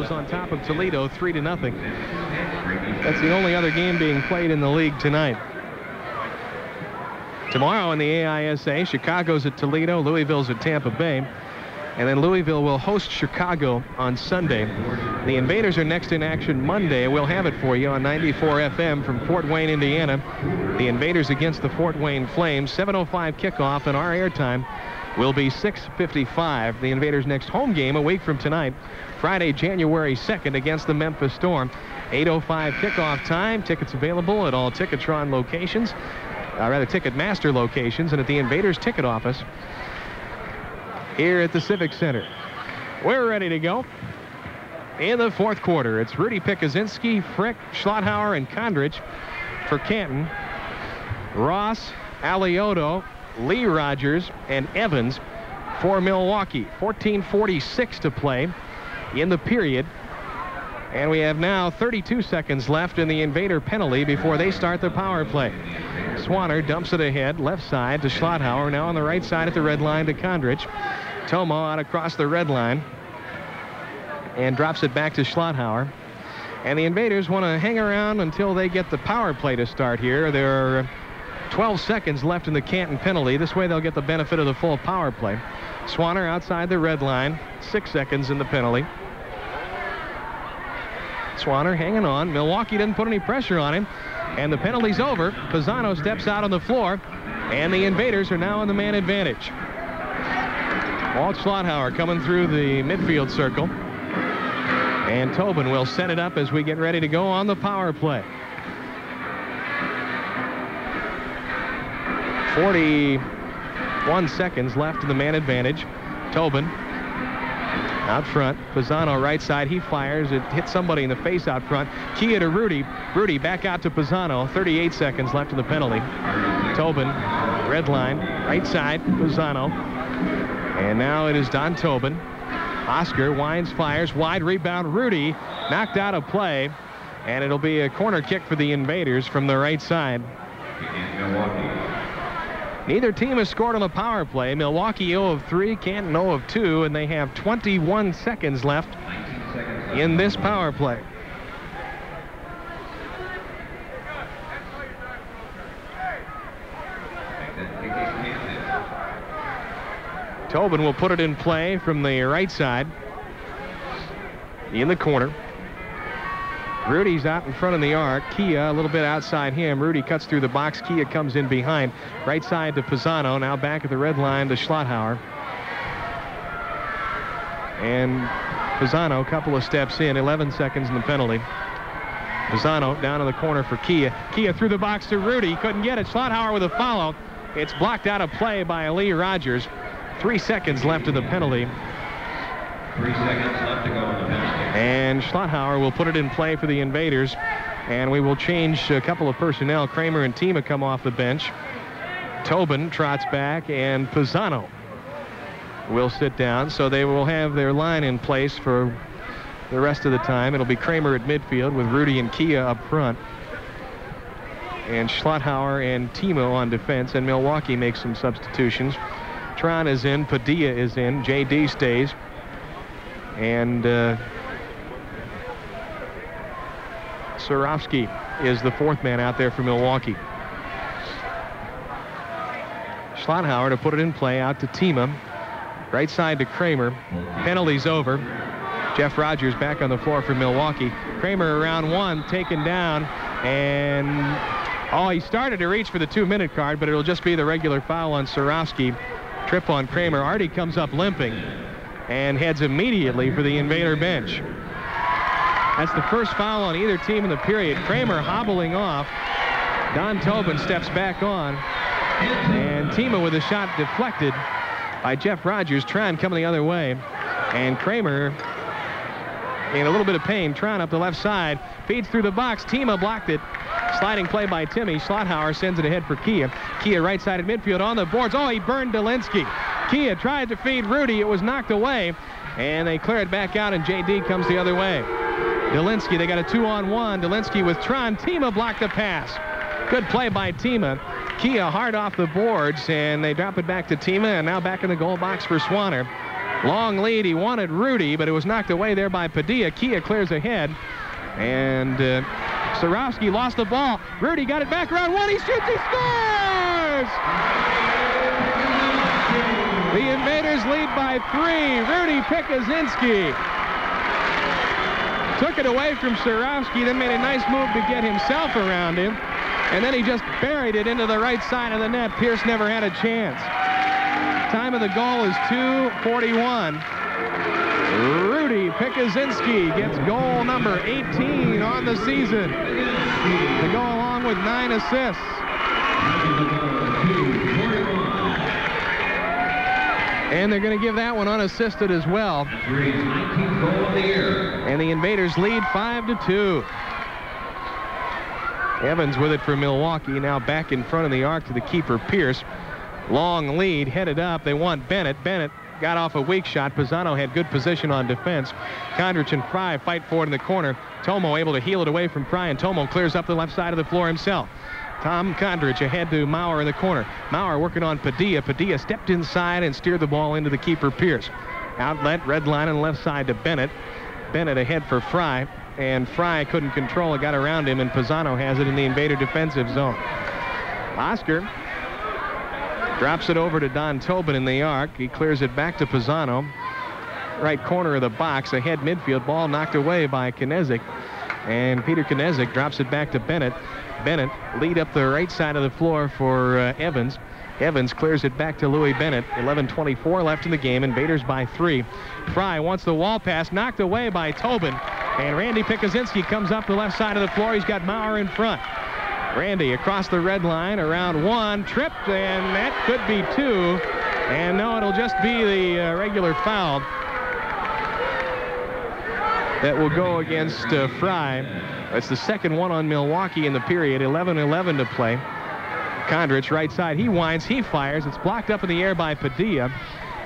was on of Toledo 3 to nothing. That's the only other game being played in the league tonight. Tomorrow in the AISA, Chicago's at Toledo, Louisville's at Tampa Bay, and then Louisville will host Chicago on Sunday. The Invaders are next in action Monday. We'll have it for you on 94 FM from Fort Wayne, Indiana. The Invaders against the Fort Wayne Flames. 7.05 kickoff, and our airtime will be 6.55. The Invaders' next home game a week from tonight Friday, January 2nd against the Memphis Storm. 8.05 kickoff time. Tickets available at all Ticketron locations, uh, rather Ticketmaster locations, and at the Invaders ticket office here at the Civic Center. We're ready to go. In the fourth quarter, it's Rudy Pikuzinski, Frick, Schlotthauer, and Kondrich for Canton. Ross, Alioto, Lee Rogers, and Evans for Milwaukee. 14.46 to play in the period. And we have now 32 seconds left in the invader penalty before they start the power play. Swanner dumps it ahead, left side to Schlotthauer, now on the right side at the red line to Kondrich. Tomo out across the red line and drops it back to Schlotthauer. And the Invaders want to hang around until they get the power play to start here. There are 12 seconds left in the Canton penalty. This way they'll get the benefit of the full power play. Swanner outside the red line, six seconds in the penalty. Swanner hanging on. Milwaukee didn't put any pressure on him. And the penalty's over. Pisano steps out on the floor. And the Invaders are now in the man advantage. Walt Schlotthauer coming through the midfield circle. And Tobin will set it up as we get ready to go on the power play. 41 seconds left in the man advantage. Tobin out front. Pisano right side. He fires. It hits somebody in the face out front. Kia to Rudy. Rudy back out to Pisano. 38 seconds left in the penalty. Tobin, red line, right side, Pisano. And now it is Don Tobin. Oscar winds, fires, wide rebound. Rudy knocked out of play. And it'll be a corner kick for the Invaders from the right side. Neither team has scored on the power play. Milwaukee 0 of 3, Canton 0 of 2, and they have 21 seconds left in this power play. Tobin will put it in play from the right side in the corner. Rudy's out in front of the arc. Kia a little bit outside him. Rudy cuts through the box. Kia comes in behind. Right side to Pisano. Now back at the red line to Schlotthauer. And Pisano, a couple of steps in, 11 seconds in the penalty. Pisano down in the corner for Kia. Kia through the box to Rudy. Couldn't get it. Schlotthauer with a follow. It's blocked out of play by Lee Rogers. Three seconds left of the penalty. Three seconds left to go in the penalty. And Schlotthauer will put it in play for the Invaders. And we will change a couple of personnel. Kramer and Tima come off the bench. Tobin trots back, and Pisano will sit down. So they will have their line in place for the rest of the time. It'll be Kramer at midfield with Rudy and Kia up front. And Schlotthauer and Tima on defense. And Milwaukee makes some substitutions. Tron is in, Padilla is in, J.D. stays. And uh, Cirovski is the fourth man out there for Milwaukee. Schlotthauer to put it in play out to Tima. Right side to Kramer. Penalties over. Jeff Rogers back on the floor for Milwaukee. Kramer around one, taken down, and oh, he started to reach for the two-minute card, but it'll just be the regular foul on Cirovski. Trip on Kramer. Artie comes up limping and heads immediately for the invader bench. That's the first foul on either team in the period. Kramer hobbling off. Don Tobin steps back on. And Tima with a shot deflected by Jeff Rogers. Tron coming the other way. And Kramer in a little bit of pain. Tron up the left side. Feeds through the box. Tima blocked it. Sliding play by Timmy. Schlotthauer sends it ahead for Kia. Kia right side at midfield on the boards. Oh, he burned Delinsky. Kia tried to feed Rudy. It was knocked away. And they clear it back out, and J.D. comes the other way. Delinsky, they got a two-on-one. Delinsky with Tron. Tima blocked the pass. Good play by Tima. Kia hard off the boards, and they drop it back to Tima, and now back in the goal box for Swanner. Long lead. He wanted Rudy, but it was knocked away there by Padilla. Kia clears ahead, and uh, lost the ball. Rudy got it back around one. He shoots. He scores! The Invaders lead by three. Rudy Pikuzinski took it away from Cirovski, then made a nice move to get himself around him. And then he just buried it into the right side of the net. Pierce never had a chance. Time of the goal is 2.41. Rudy Pikuzinski gets goal number 18 on the season. To go along with nine assists. And they're going to give that one unassisted as well. And the Invaders lead 5 to 2. Evans with it for Milwaukee. Now back in front of the arc to the keeper, Pierce. Long lead, headed up. They want Bennett. Bennett got off a weak shot. Pisano had good position on defense. Kondrich and Fry fight for it in the corner. Tomo able to heel it away from Fry, and Tomo clears up the left side of the floor himself. Tom Kondrich ahead to Maurer in the corner. Maurer working on Padilla. Padilla stepped inside and steered the ball into the keeper, Pierce. Outlet, red line on left side to Bennett. Bennett ahead for Fry, and Fry couldn't control it, got around him, and Pisano has it in the invader defensive zone. Oscar drops it over to Don Tobin in the arc. He clears it back to Pisano. Right corner of the box, ahead midfield, ball knocked away by Knezik. And Peter Knezik drops it back to Bennett. Bennett lead up the right side of the floor for uh, Evans. Evans clears it back to Louis Bennett. 11.24 left in the game. Invaders by three. Fry wants the wall pass, knocked away by Tobin. And Randy Pikuzinski comes up the left side of the floor. He's got Maurer in front. Randy across the red line, around one, tripped, and that could be two. And no, it'll just be the uh, regular foul that will go against uh, Fry. That's the second one on Milwaukee in the period. 11-11 to play. Kondrich, right side. He winds, he fires. It's blocked up in the air by Padilla.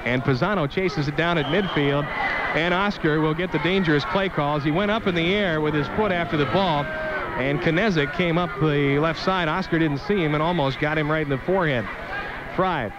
And Pisano chases it down at midfield. And Oscar will get the dangerous play calls. He went up in the air with his foot after the ball. And Knezik came up the left side. Oscar didn't see him and almost got him right in the forehead. Fry.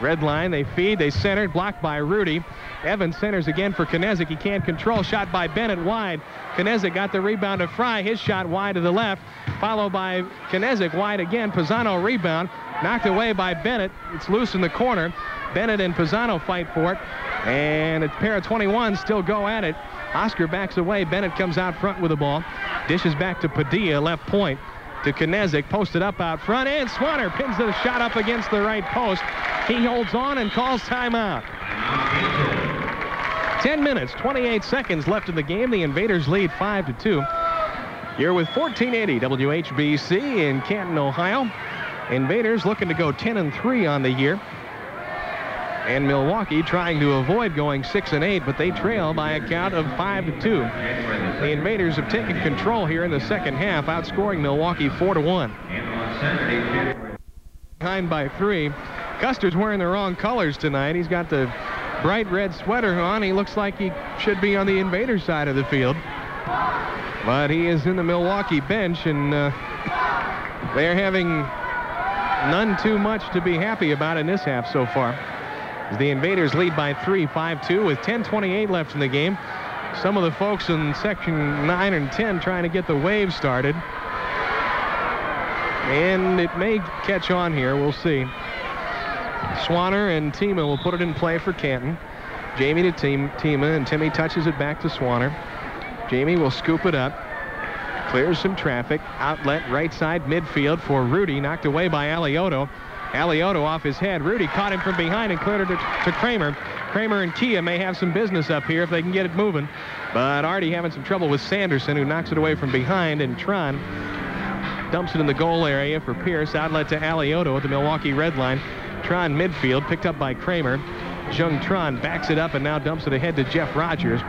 Red line, they feed, they center, blocked by Rudy. Evans centers again for Knezik. He can't control. Shot by Bennett wide. Knezik got the rebound to Fry. His shot wide to the left, followed by Knezik wide again. Pisano rebound, knocked away by Bennett. It's loose in the corner. Bennett and Pisano fight for it. And a pair of 21s still go at it. Oscar backs away. Bennett comes out front with the ball. Dishes back to Padilla, left point to Knezik, posted up out front, and Swanner pins the shot up against the right post. He holds on and calls timeout. 10 minutes, 28 seconds left in the game. The Invaders lead 5 to 2. You're with 1480 WHBC in Canton, Ohio. Invaders looking to go 10 and 3 on the year. And Milwaukee trying to avoid going 6 and 8, but they trail by a count of 5 to 2. The Invaders have taken control here in the second half, outscoring Milwaukee 4 to 1. Behind by 3. Custer's wearing the wrong colors tonight. He's got the bright red sweater on. He looks like he should be on the Invaders side of the field. But he is in the Milwaukee bench, and uh, they're having none too much to be happy about in this half so far. The Invaders lead by 3, 5-2 with 10.28 left in the game. Some of the folks in section 9 and 10 trying to get the wave started. And it may catch on here. We'll see. Swanner and Tima will put it in play for Canton. Jamie to team, Tima, and Timmy touches it back to Swanner. Jamie will scoop it up. Clears some traffic. Outlet right side midfield for Rudy. Knocked away by Alioto. Alioto off his head. Rudy caught him from behind and cleared it to, to Kramer. Kramer and Kia may have some business up here if they can get it moving. But Artie having some trouble with Sanderson, who knocks it away from behind. And Tron dumps it in the goal area for Pierce. Outlet to Alioto at the Milwaukee red line. Tron midfield, picked up by Kramer. Jung Tron backs it up and now dumps it ahead to Jeff Rogers.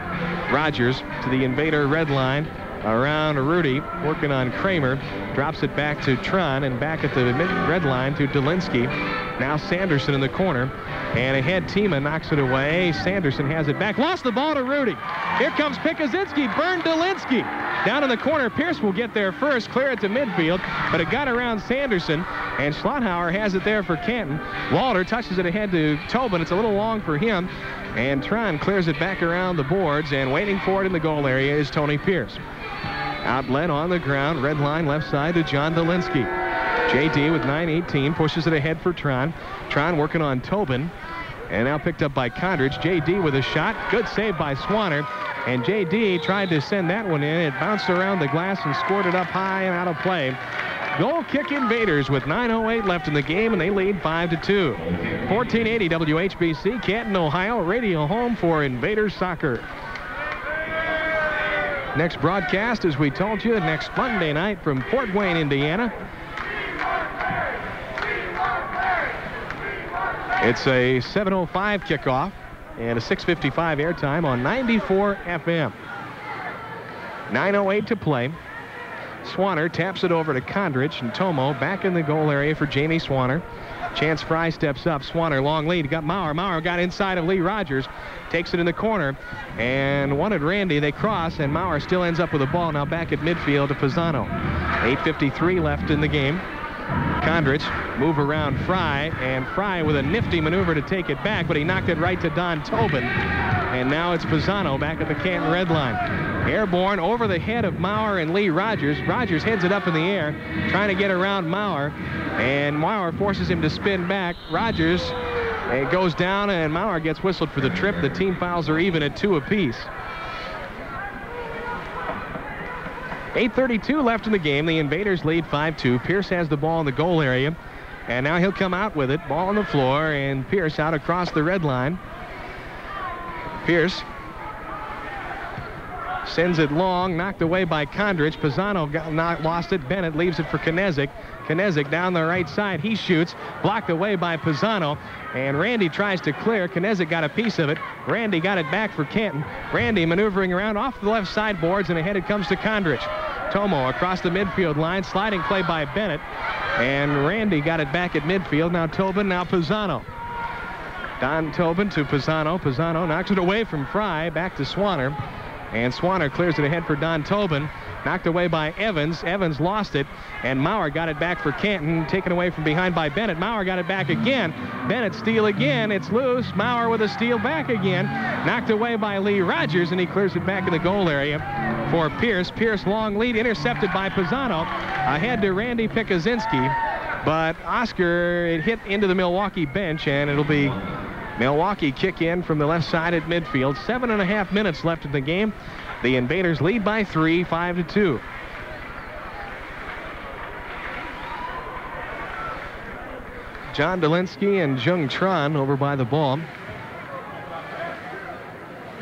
Rogers to the invader red line. Around Rudy, working on Kramer. Drops it back to Tron and back at the mid red line to Delinsky. Now Sanderson in the corner. And ahead, Tima knocks it away. Sanderson has it back. Lost the ball to Rudy. Here comes Pikuzinski. Burned Delinsky. Down in the corner, Pierce will get there first, clear it to midfield, but it got around Sanderson, and Schlotthauer has it there for Canton. Walter touches it ahead to Tobin. It's a little long for him, and Tron clears it back around the boards, and waiting for it in the goal area is Tony Pierce. Outlet on the ground, red line left side to John Delinsky. JD with 9.18 pushes it ahead for Tron. Tron working on Tobin. And now picked up by Kondrich. JD with a shot. Good save by Swanner. And JD tried to send that one in. It bounced around the glass and scored it up high and out of play. Goal kick Invaders with 9.08 left in the game, and they lead 5 to 2. 1480 WHBC, Canton, Ohio, radio home for Invaders Soccer. Next broadcast, as we told you, next Monday night from Fort Wayne, Indiana. It's a 7.05 kickoff and a 6.55 airtime on 94 FM. 9.08 to play. Swanner taps it over to Kondrich and Tomo back in the goal area for Jamie Swanner. Chance Fry steps up. Swanner, long lead. Got Maurer. Maurer got inside of Lee Rogers. Takes it in the corner. And wanted Randy. They cross, and Maurer still ends up with the ball. Now back at midfield to Pisano. 8.53 left in the game. Kondrich move around Fry, and Fry with a nifty maneuver to take it back, but he knocked it right to Don Tobin. And now it's Pisano back at the Canton red line. Airborne over the head of Maurer and Lee Rogers. Rogers heads it up in the air, trying to get around Maurer, and Maurer forces him to spin back. Rogers it goes down, and Maurer gets whistled for the trip. The team fouls are even at two apiece. 8.32 left in the game. The Invaders lead 5-2. Pierce has the ball in the goal area. And now he'll come out with it. Ball on the floor, and Pierce out across the red line. Pierce sends it long, knocked away by Kondrich. Pisano got not, lost it. Bennett leaves it for Knezik. Knezik down the right side. He shoots, blocked away by Pisano. And Randy tries to clear. Knezik got a piece of it. Randy got it back for Canton. Randy maneuvering around off the left side boards, and ahead it comes to Kondrich. Tomo across the midfield line. Sliding play by Bennett. And Randy got it back at midfield. Now Tobin, now Pisano. Don Tobin to Pisano. Pisano knocks it away from Fry. Back to Swanner. And Swanner clears it ahead for Don Tobin. Knocked away by Evans. Evans lost it, and Maurer got it back for Canton. Taken away from behind by Bennett. Maurer got it back again. Bennett steal again. It's loose. Maurer with a steal back again. Knocked away by Lee Rogers, and he clears it back in the goal area for Pierce. Pierce long lead intercepted by Pisano. Ahead to Randy Pikuzinski. But Oscar, it hit into the Milwaukee bench, and it'll be Milwaukee kick in from the left side at midfield. Seven and a half minutes left in the game. The Invaders lead by three, five to two. John Delinsky and Jung Tron over by the ball.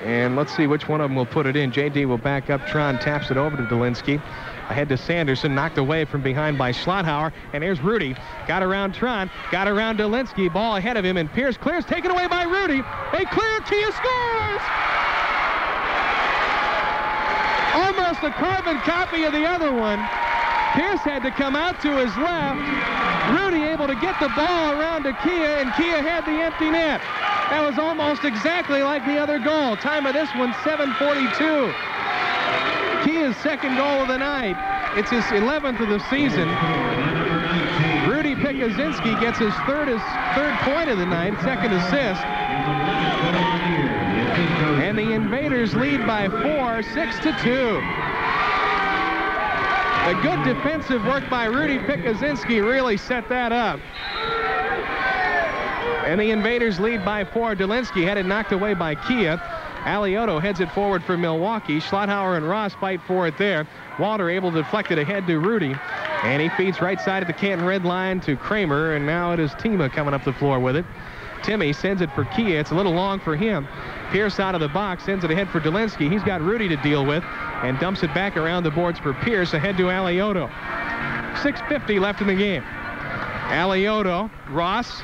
And let's see which one of them will put it in. JD will back up. Tron taps it over to Delinsky. Ahead to Sanderson, knocked away from behind by Schlotthauer. And here's Rudy. Got around Tron, got around Delinsky. Ball ahead of him, and Pierce clears, taken away by Rudy. A clear, Kia scores! Almost a carbon copy of the other one. Pierce had to come out to his left. Rudy able to get the ball around to Kia, and Kia had the empty net. That was almost exactly like the other goal. Time of this one, 742. Kia's second goal of the night. It's his 11th of the season. Rudy Pikuzinski gets his third, his third point of the night, second assist. And the Invaders lead by four, six to two. The good defensive work by Rudy Pikuzinski really set that up. And the Invaders lead by four. Delinsky had it knocked away by Kia. Alioto heads it forward for Milwaukee. Schlotthauer and Ross fight for it there. Walter able to deflect it ahead to Rudy. And he feeds right side of the Canton red line to Kramer. And now it is Tima coming up the floor with it. Timmy sends it for Kia. It's a little long for him. Pierce out of the box, sends it ahead for Delinsky. He's got Rudy to deal with and dumps it back around the boards for Pierce ahead to Alioto. 6.50 left in the game. Alioto, Ross,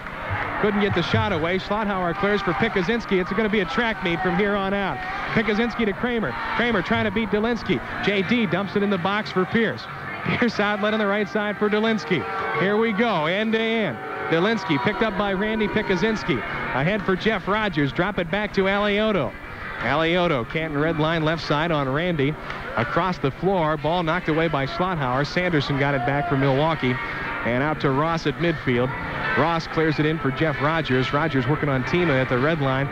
couldn't get the shot away. Schlotthauer clears for Pikuzinski. It's going to be a track meet from here on out. Pikuzinski to Kramer. Kramer trying to beat Delinsky. JD dumps it in the box for Pierce. Pierce outlet on the right side for Delinsky. Here we go, end to end. Delinsky picked up by Randy Pikuzinski. Ahead for Jeff Rogers. Drop it back to Alioto. Alioto, Canton red line left side on Randy. Across the floor, ball knocked away by Schlotthauer. Sanderson got it back for Milwaukee. And out to Ross at midfield. Ross clears it in for Jeff Rogers. Rogers working on Tima at the red line.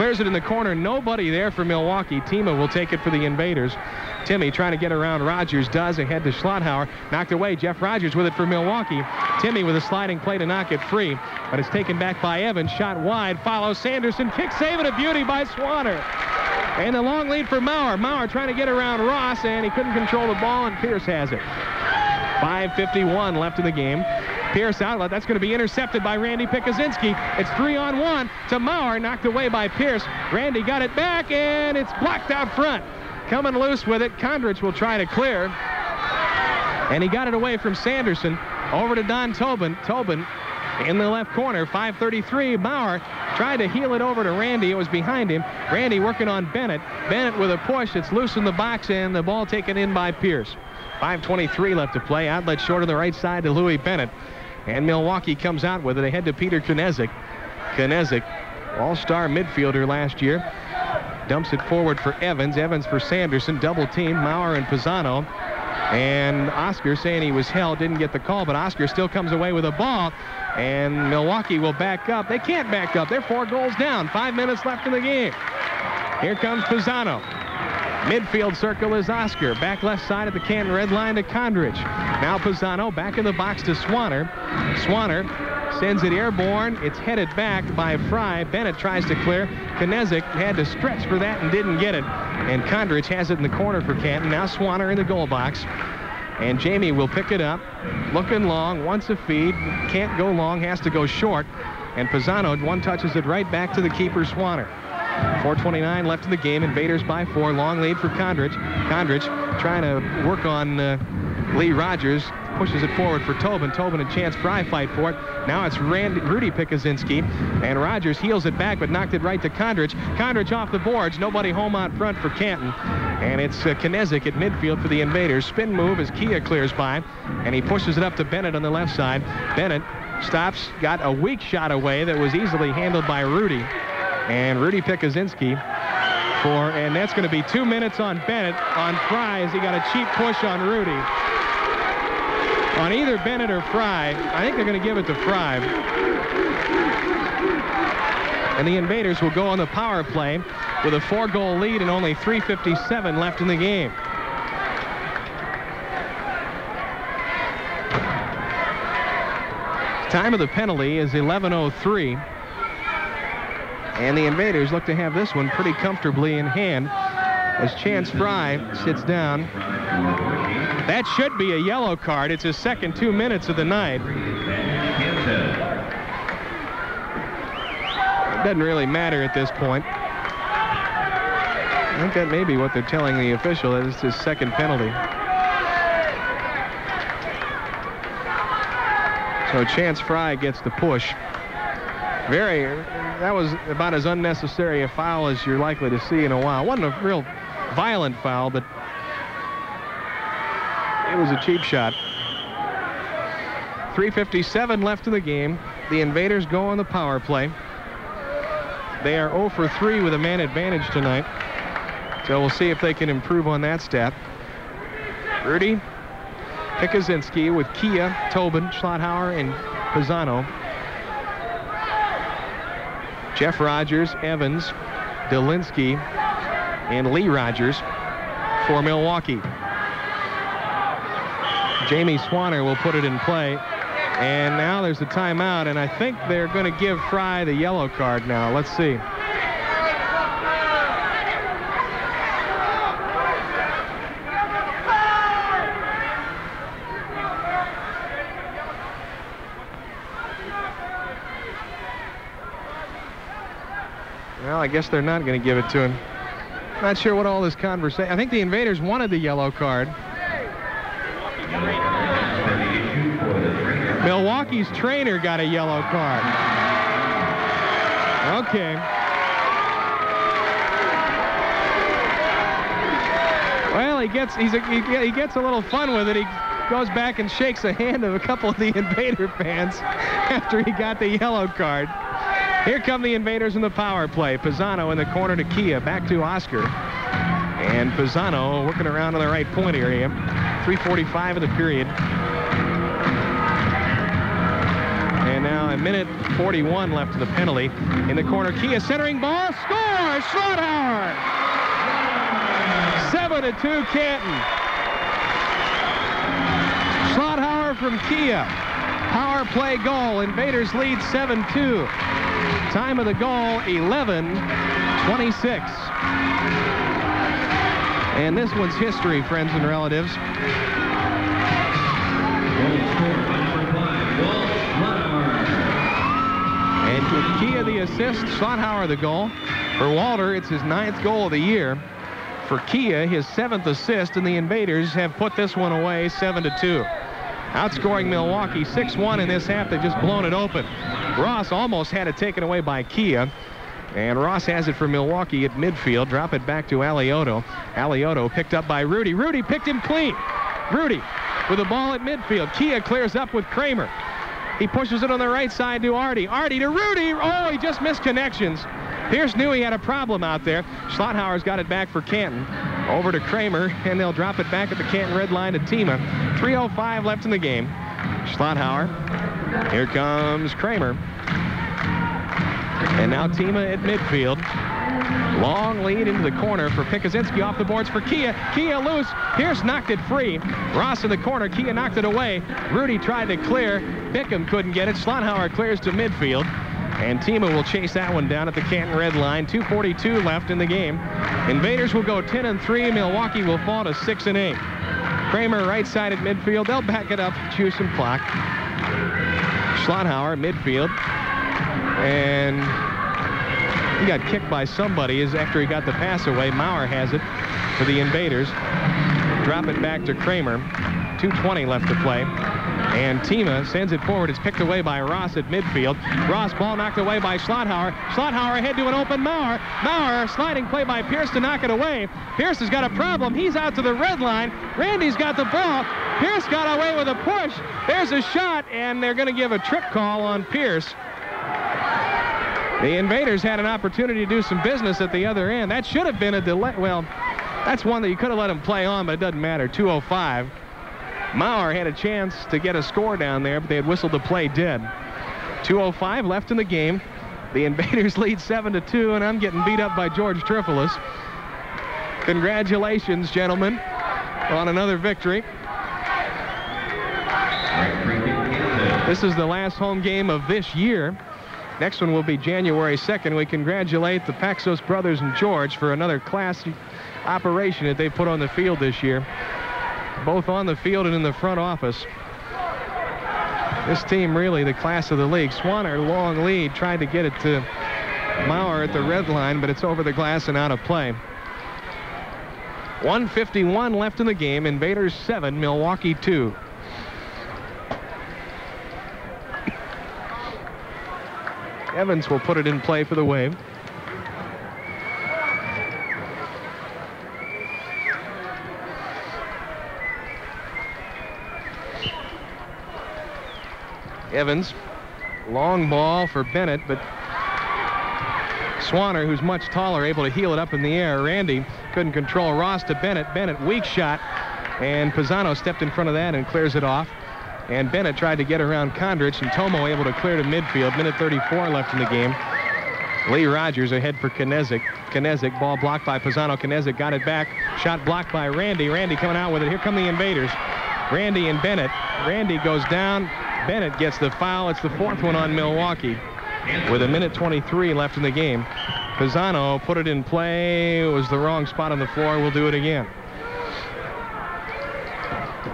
Clears it in the corner. Nobody there for Milwaukee. Tima will take it for the Invaders. Timmy trying to get around Rogers. Does ahead to Schlotthauer. Knocked away. Jeff Rogers with it for Milwaukee. Timmy with a sliding play to knock it free. But it's taken back by Evans. Shot wide. Follows Sanderson. Kick save it a beauty by Swanner. And the long lead for Maurer. Maurer trying to get around Ross, and he couldn't control the ball, and Pierce has it. 5.51 left in the game. Pierce outlet. That's going to be intercepted by Randy Pikuzinski. It's three on one to Maurer, knocked away by Pierce. Randy got it back, and it's blocked out front. Coming loose with it. Kondrich will try to clear. And he got it away from Sanderson. Over to Don Tobin. Tobin in the left corner. 533. Maurer tried to heel it over to Randy. It was behind him. Randy working on Bennett. Bennett with a push. It's loose in the box, and the ball taken in by Pierce. 5.23 left to play. Outlet short on the right side to Louis Bennett. And Milwaukee comes out with it ahead to Peter Knezik. Knezik, all-star midfielder last year. Dumps it forward for Evans. Evans for Sanderson. Double team. Maurer and Pisano. And Oscar saying he was held, didn't get the call, but Oscar still comes away with a ball. And Milwaukee will back up. They can't back up. They're four goals down. Five minutes left in the game. Here comes Pisano. Midfield circle is Oscar. Back left side of the Canton red line to Kondrich. Now Pisano back in the box to Swanner. Swanner sends it airborne. It's headed back by Fry. Bennett tries to clear. Knezik had to stretch for that and didn't get it. And Kondrich has it in the corner for Canton. Now Swanner in the goal box. And Jamie will pick it up. Looking long, wants a feed. Can't go long, has to go short. And Pisano one touches it right back to the keeper, Swanner. 4.29 left in the game. Invaders by four. Long lead for Kondrich. Kondrich trying to work on uh, Lee Rogers. Pushes it forward for Tobin. Tobin a chance Fry fight for it. Now it's Randy, Rudy Pikuzinski. And Rogers heels it back, but knocked it right to Kondrich. Kondrich off the boards. Nobody home out front for Canton. And it's uh, Knezik at midfield for the Invaders. Spin move as Kia clears by. And he pushes it up to Bennett on the left side. Bennett stops, got a weak shot away that was easily handled by Rudy. And Rudy Pikuzinski for, and that's going to be two minutes on Bennett. On Fry, as he got a cheap push on Rudy. On either Bennett or Fry, I think they're going to give it to Fry. And the Invaders will go on the power play with a four-goal lead and only 3.57 left in the game. Time of the penalty is 11.03. And the Invaders look to have this one pretty comfortably in hand as Chance Fry sits down. That should be a yellow card. It's his second two minutes of the night. Doesn't really matter at this point. I think that may be what they're telling the official. That it's his second penalty. So Chance Fry gets the push. Very, that was about as unnecessary a foul as you're likely to see in a while. Wasn't a real violent foul, but it was a cheap shot. 3.57 left in the game. The Invaders go on the power play. They are 0 for 3 with a man advantage tonight. So we'll see if they can improve on that stat. Rudy Pikuzinski with Kia, Tobin, Schlotthauer, and Pisano. Jeff Rogers, Evans, Delinsky, and Lee Rogers for Milwaukee. Jamie Swanner will put it in play. And now there's a timeout, and I think they're going to give Fry the yellow card now. Let's see. Guess they're not going to give it to him. Not sure what all this conversation. I think the Invaders wanted the yellow card. Milwaukee's trainer got a yellow card. Okay. Well, he gets he's a, he, he gets a little fun with it. He goes back and shakes the hand of a couple of the Invader fans after he got the yellow card. Here come the Invaders in the power play. Pisano in the corner to Kia. Back to Oscar. And Pisano working around on the right point area. 345 of the period. And now a minute 41 left of the penalty. In the corner, Kia centering ball. Scores! Schlotthauer! 7 to 2 Canton. Schlotthauer from Kia. Power play goal. Invaders lead 7-2. Time of the goal, 11-26. And this one's history, friends and relatives. And Kia the assist, Schlotthauer the goal. For Walter, it's his ninth goal of the year. For Kia, his seventh assist, and the Invaders have put this one away 7 to 2. Outscoring Milwaukee 6-1 in this half. They've just blown it open. Ross almost had it taken away by Kia. And Ross has it for Milwaukee at midfield. Drop it back to Alioto. Alioto picked up by Rudy. Rudy picked him clean. Rudy with the ball at midfield. Kia clears up with Kramer. He pushes it on the right side to Artie. Artie to Rudy. Oh, he just missed connections. Pierce knew he had a problem out there. Schlotthauer's got it back for Canton. Over to Kramer, and they'll drop it back at the Canton red line to Tima. 3.05 left in the game. Schlotthauer. Here comes Kramer. And now Tima at midfield. Long lead into the corner for Pikuzinski off the boards for Kia. Kia loose. Pierce knocked it free. Ross in the corner. Kia knocked it away. Rudy tried to clear. Bickham couldn't get it. Schlotthauer clears to midfield. And Tima will chase that one down at the Canton red line. 2.42 left in the game. Invaders will go 10 and 3. Milwaukee will fall to 6 and 8. Kramer right side at midfield. They'll back it up, chew some clock. Schlotthauer midfield. And he got kicked by somebody as after he got the pass away. Maurer has it for the Invaders. Drop it back to Kramer. 2.20 left to play. And Tima sends it forward. It's picked away by Ross at midfield. Ross ball knocked away by Schlotthauer. Schlotthauer ahead to an open Maurer. Maurer sliding play by Pierce to knock it away. Pierce has got a problem. He's out to the red line. Randy's got the ball. Pierce got away with a push. There's a shot, and they're going to give a trip call on Pierce. The Invaders had an opportunity to do some business at the other end. That should have been a delay. Well, that's one that you could have let him play on, but it doesn't matter. 205. Maurer had a chance to get a score down there, but they had whistled the play dead. 205 left in the game. The Invaders lead 7 to 2, and I'm getting beat up by George Trifolis. Congratulations, gentlemen, on another victory. This is the last home game of this year. Next one will be January 2nd. We congratulate the Paxos brothers and George for another class operation that they put on the field this year, both on the field and in the front office. This team really the class of the league. Swanner, long lead, tried to get it to Maurer at the red line, but it's over the glass and out of play. 151 left in the game. Invaders 7, Milwaukee 2. Evans will put it in play for the wave. Evans, long ball for Bennett, but Swanner, who's much taller, able to heel it up in the air. Randy couldn't control Ross to Bennett. Bennett, weak shot, and Pisano stepped in front of that and clears it off. And Bennett tried to get around Kondrich, and Tomo able to clear to midfield. Minute 34 left in the game. Lee Rogers ahead for Knezik. Knezik, ball blocked by Pisano. Knezik got it back. Shot blocked by Randy. Randy coming out with it. Here come the invaders. Randy and Bennett. Randy goes down. Bennett gets the foul. It's the fourth one on Milwaukee. With a minute 23 left in the game. Pisano put it in play. It was the wrong spot on the floor. We'll do it again.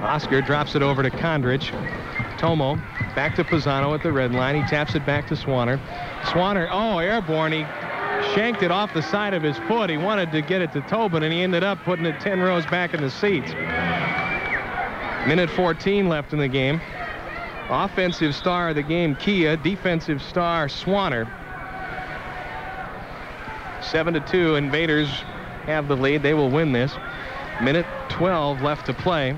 Oscar drops it over to Kondrich. Tomo back to Pisano at the red line. He taps it back to Swanner. Swanner, oh, airborne. He shanked it off the side of his foot. He wanted to get it to Tobin, and he ended up putting it 10 rows back in the seats. Minute 14 left in the game. Offensive star of the game, Kia. Defensive star, Swanner. 7 to 2. Invaders have the lead. They will win this. Minute 12 left to play.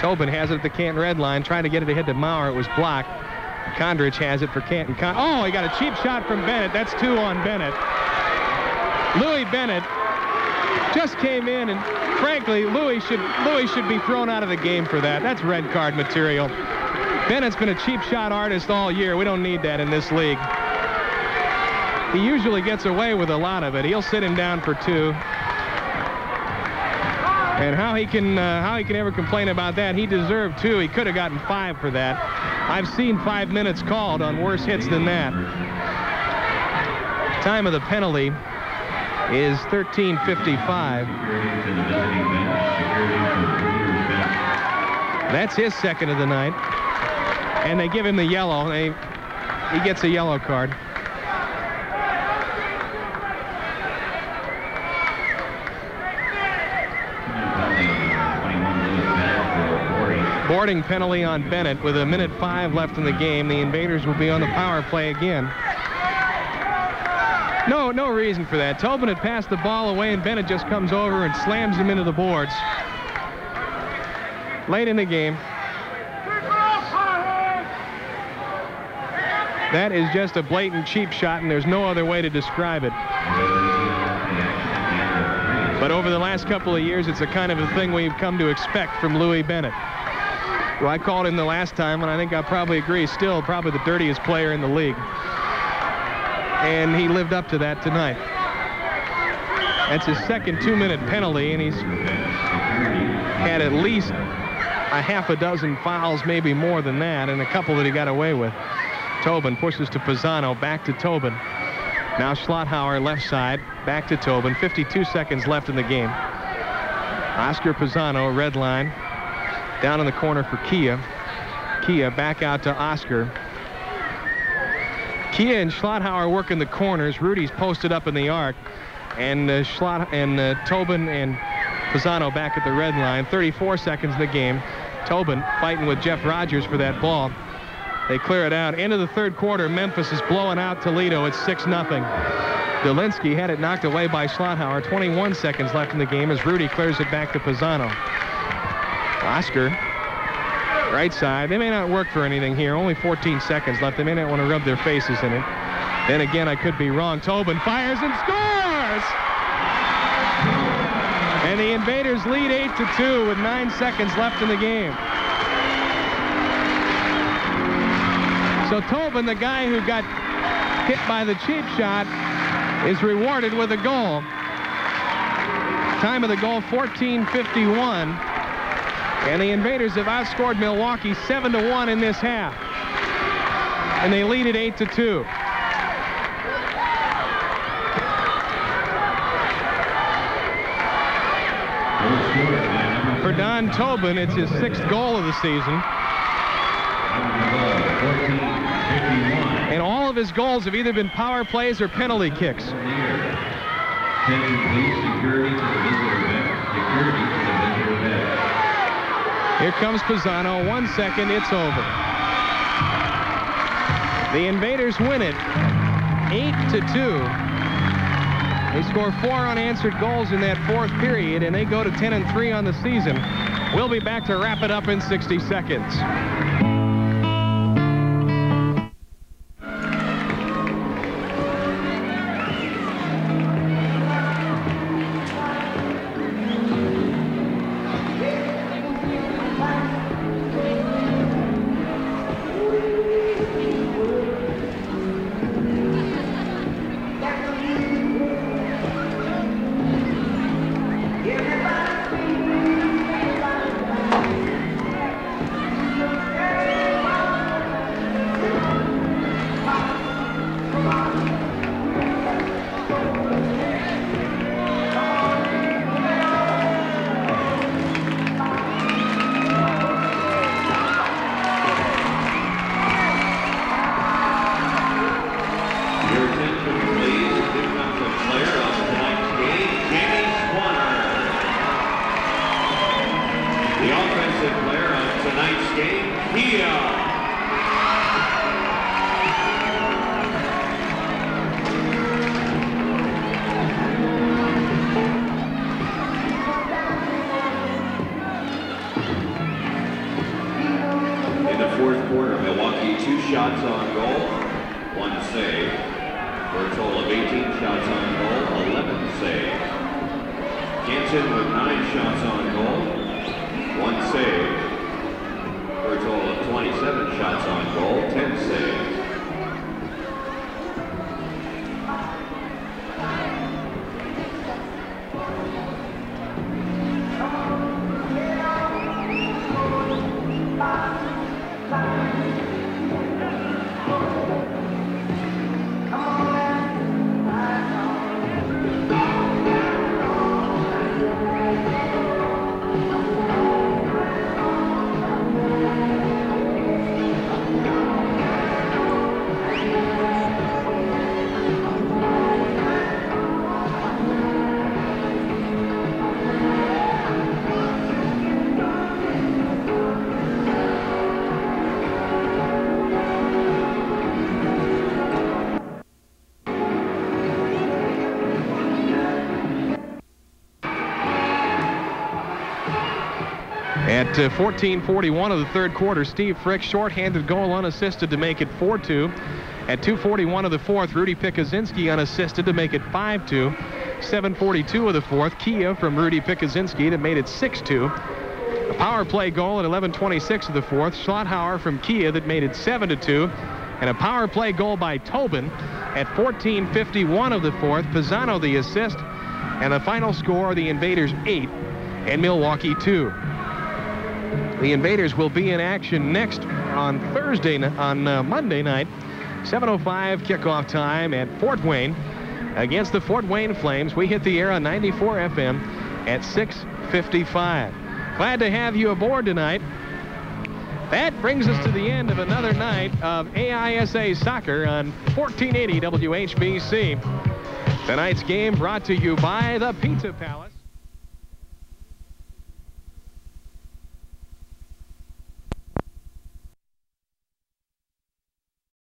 Tobin has it at the Canton red line, trying to get it ahead to Maurer. It was blocked. Kondrich has it for Canton. Con oh, he got a cheap shot from Bennett. That's two on Bennett. Louis Bennett just came in, and frankly, Louis should Louis should be thrown out of the game for that. That's red card material. Bennett's been a cheap shot artist all year. We don't need that in this league. He usually gets away with a lot of it. He'll sit him down for two. And how he can uh, how he can ever complain about that? He deserved two. He could have gotten five for that. I've seen five minutes called on worse hits than that. Time of the penalty is 13:55. That's his second of the night, and they give him the yellow. They, he gets a yellow card. Boarding penalty on Bennett with a minute five left in the game. The Invaders will be on the power play again. No, no reason for that. Tobin had passed the ball away, and Bennett just comes over and slams him into the boards. Late in the game. That is just a blatant cheap shot, and there's no other way to describe it. But over the last couple of years, it's a kind of a thing we've come to expect from Louis Bennett. Well, I called him the last time, and I think I probably agree, still probably the dirtiest player in the league. And he lived up to that tonight. That's his second two-minute penalty, and he's had at least a half a dozen fouls, maybe more than that, and a couple that he got away with. Tobin pushes to Pisano, back to Tobin. Now Schlotthauer left side, back to Tobin. 52 seconds left in the game. Oscar Pisano, red line. Down in the corner for Kia. Kia back out to Oscar. Kia and Schlotthauer working the corners. Rudy's posted up in the arc. And uh, Schlott and uh, Tobin and Pisano back at the red line. 34 seconds in the game. Tobin fighting with Jeff Rogers for that ball. They clear it out. End of the third quarter, Memphis is blowing out Toledo. It's 6 0. Delinsky had it knocked away by Schlotthauer. 21 seconds left in the game as Rudy clears it back to Pisano. Oscar, right side. They may not work for anything here. Only 14 seconds left. They may not want to rub their faces in it. Then again, I could be wrong. Tobin fires and scores! And the Invaders lead 8 to 2 with 9 seconds left in the game. So Tobin, the guy who got hit by the cheap shot, is rewarded with a goal. Time of the goal, 14.51. And the Invaders have outscored Milwaukee 7 to 1 in this half. And they lead it 8 to 2. For Don Tobin, it's his sixth goal of the season. And all of his goals have either been power plays or penalty kicks. Security to the visitor. Security to the visitor. Here comes Pisano. One second, it's over. The Invaders win it 8 to 2. They score four unanswered goals in that fourth period, and they go to 10 and 3 on the season. We'll be back to wrap it up in 60 seconds. Uh, 14:41 of the third quarter, Steve Frick shorthanded goal unassisted to make it 4-2. At 2:41 of the fourth, Rudy Pikuzinski unassisted to make it 5-2. 7:42 of the fourth, Kia from Rudy Pikuzinski that made it 6-2. A power play goal at 11:26 of the fourth, Schlotthauer from Kia that made it 7-2, and a power play goal by Tobin at 14:51 of the fourth. Pisano the assist, and the final score: the Invaders 8 and Milwaukee 2. The Invaders will be in action next on Thursday, on uh, Monday night, 7.05 kickoff time at Fort Wayne against the Fort Wayne Flames. We hit the air on 94 FM at 6.55. Glad to have you aboard tonight. That brings us to the end of another night of AISA soccer on 1480 WHBC. Tonight's game brought to you by the Pizza Palace.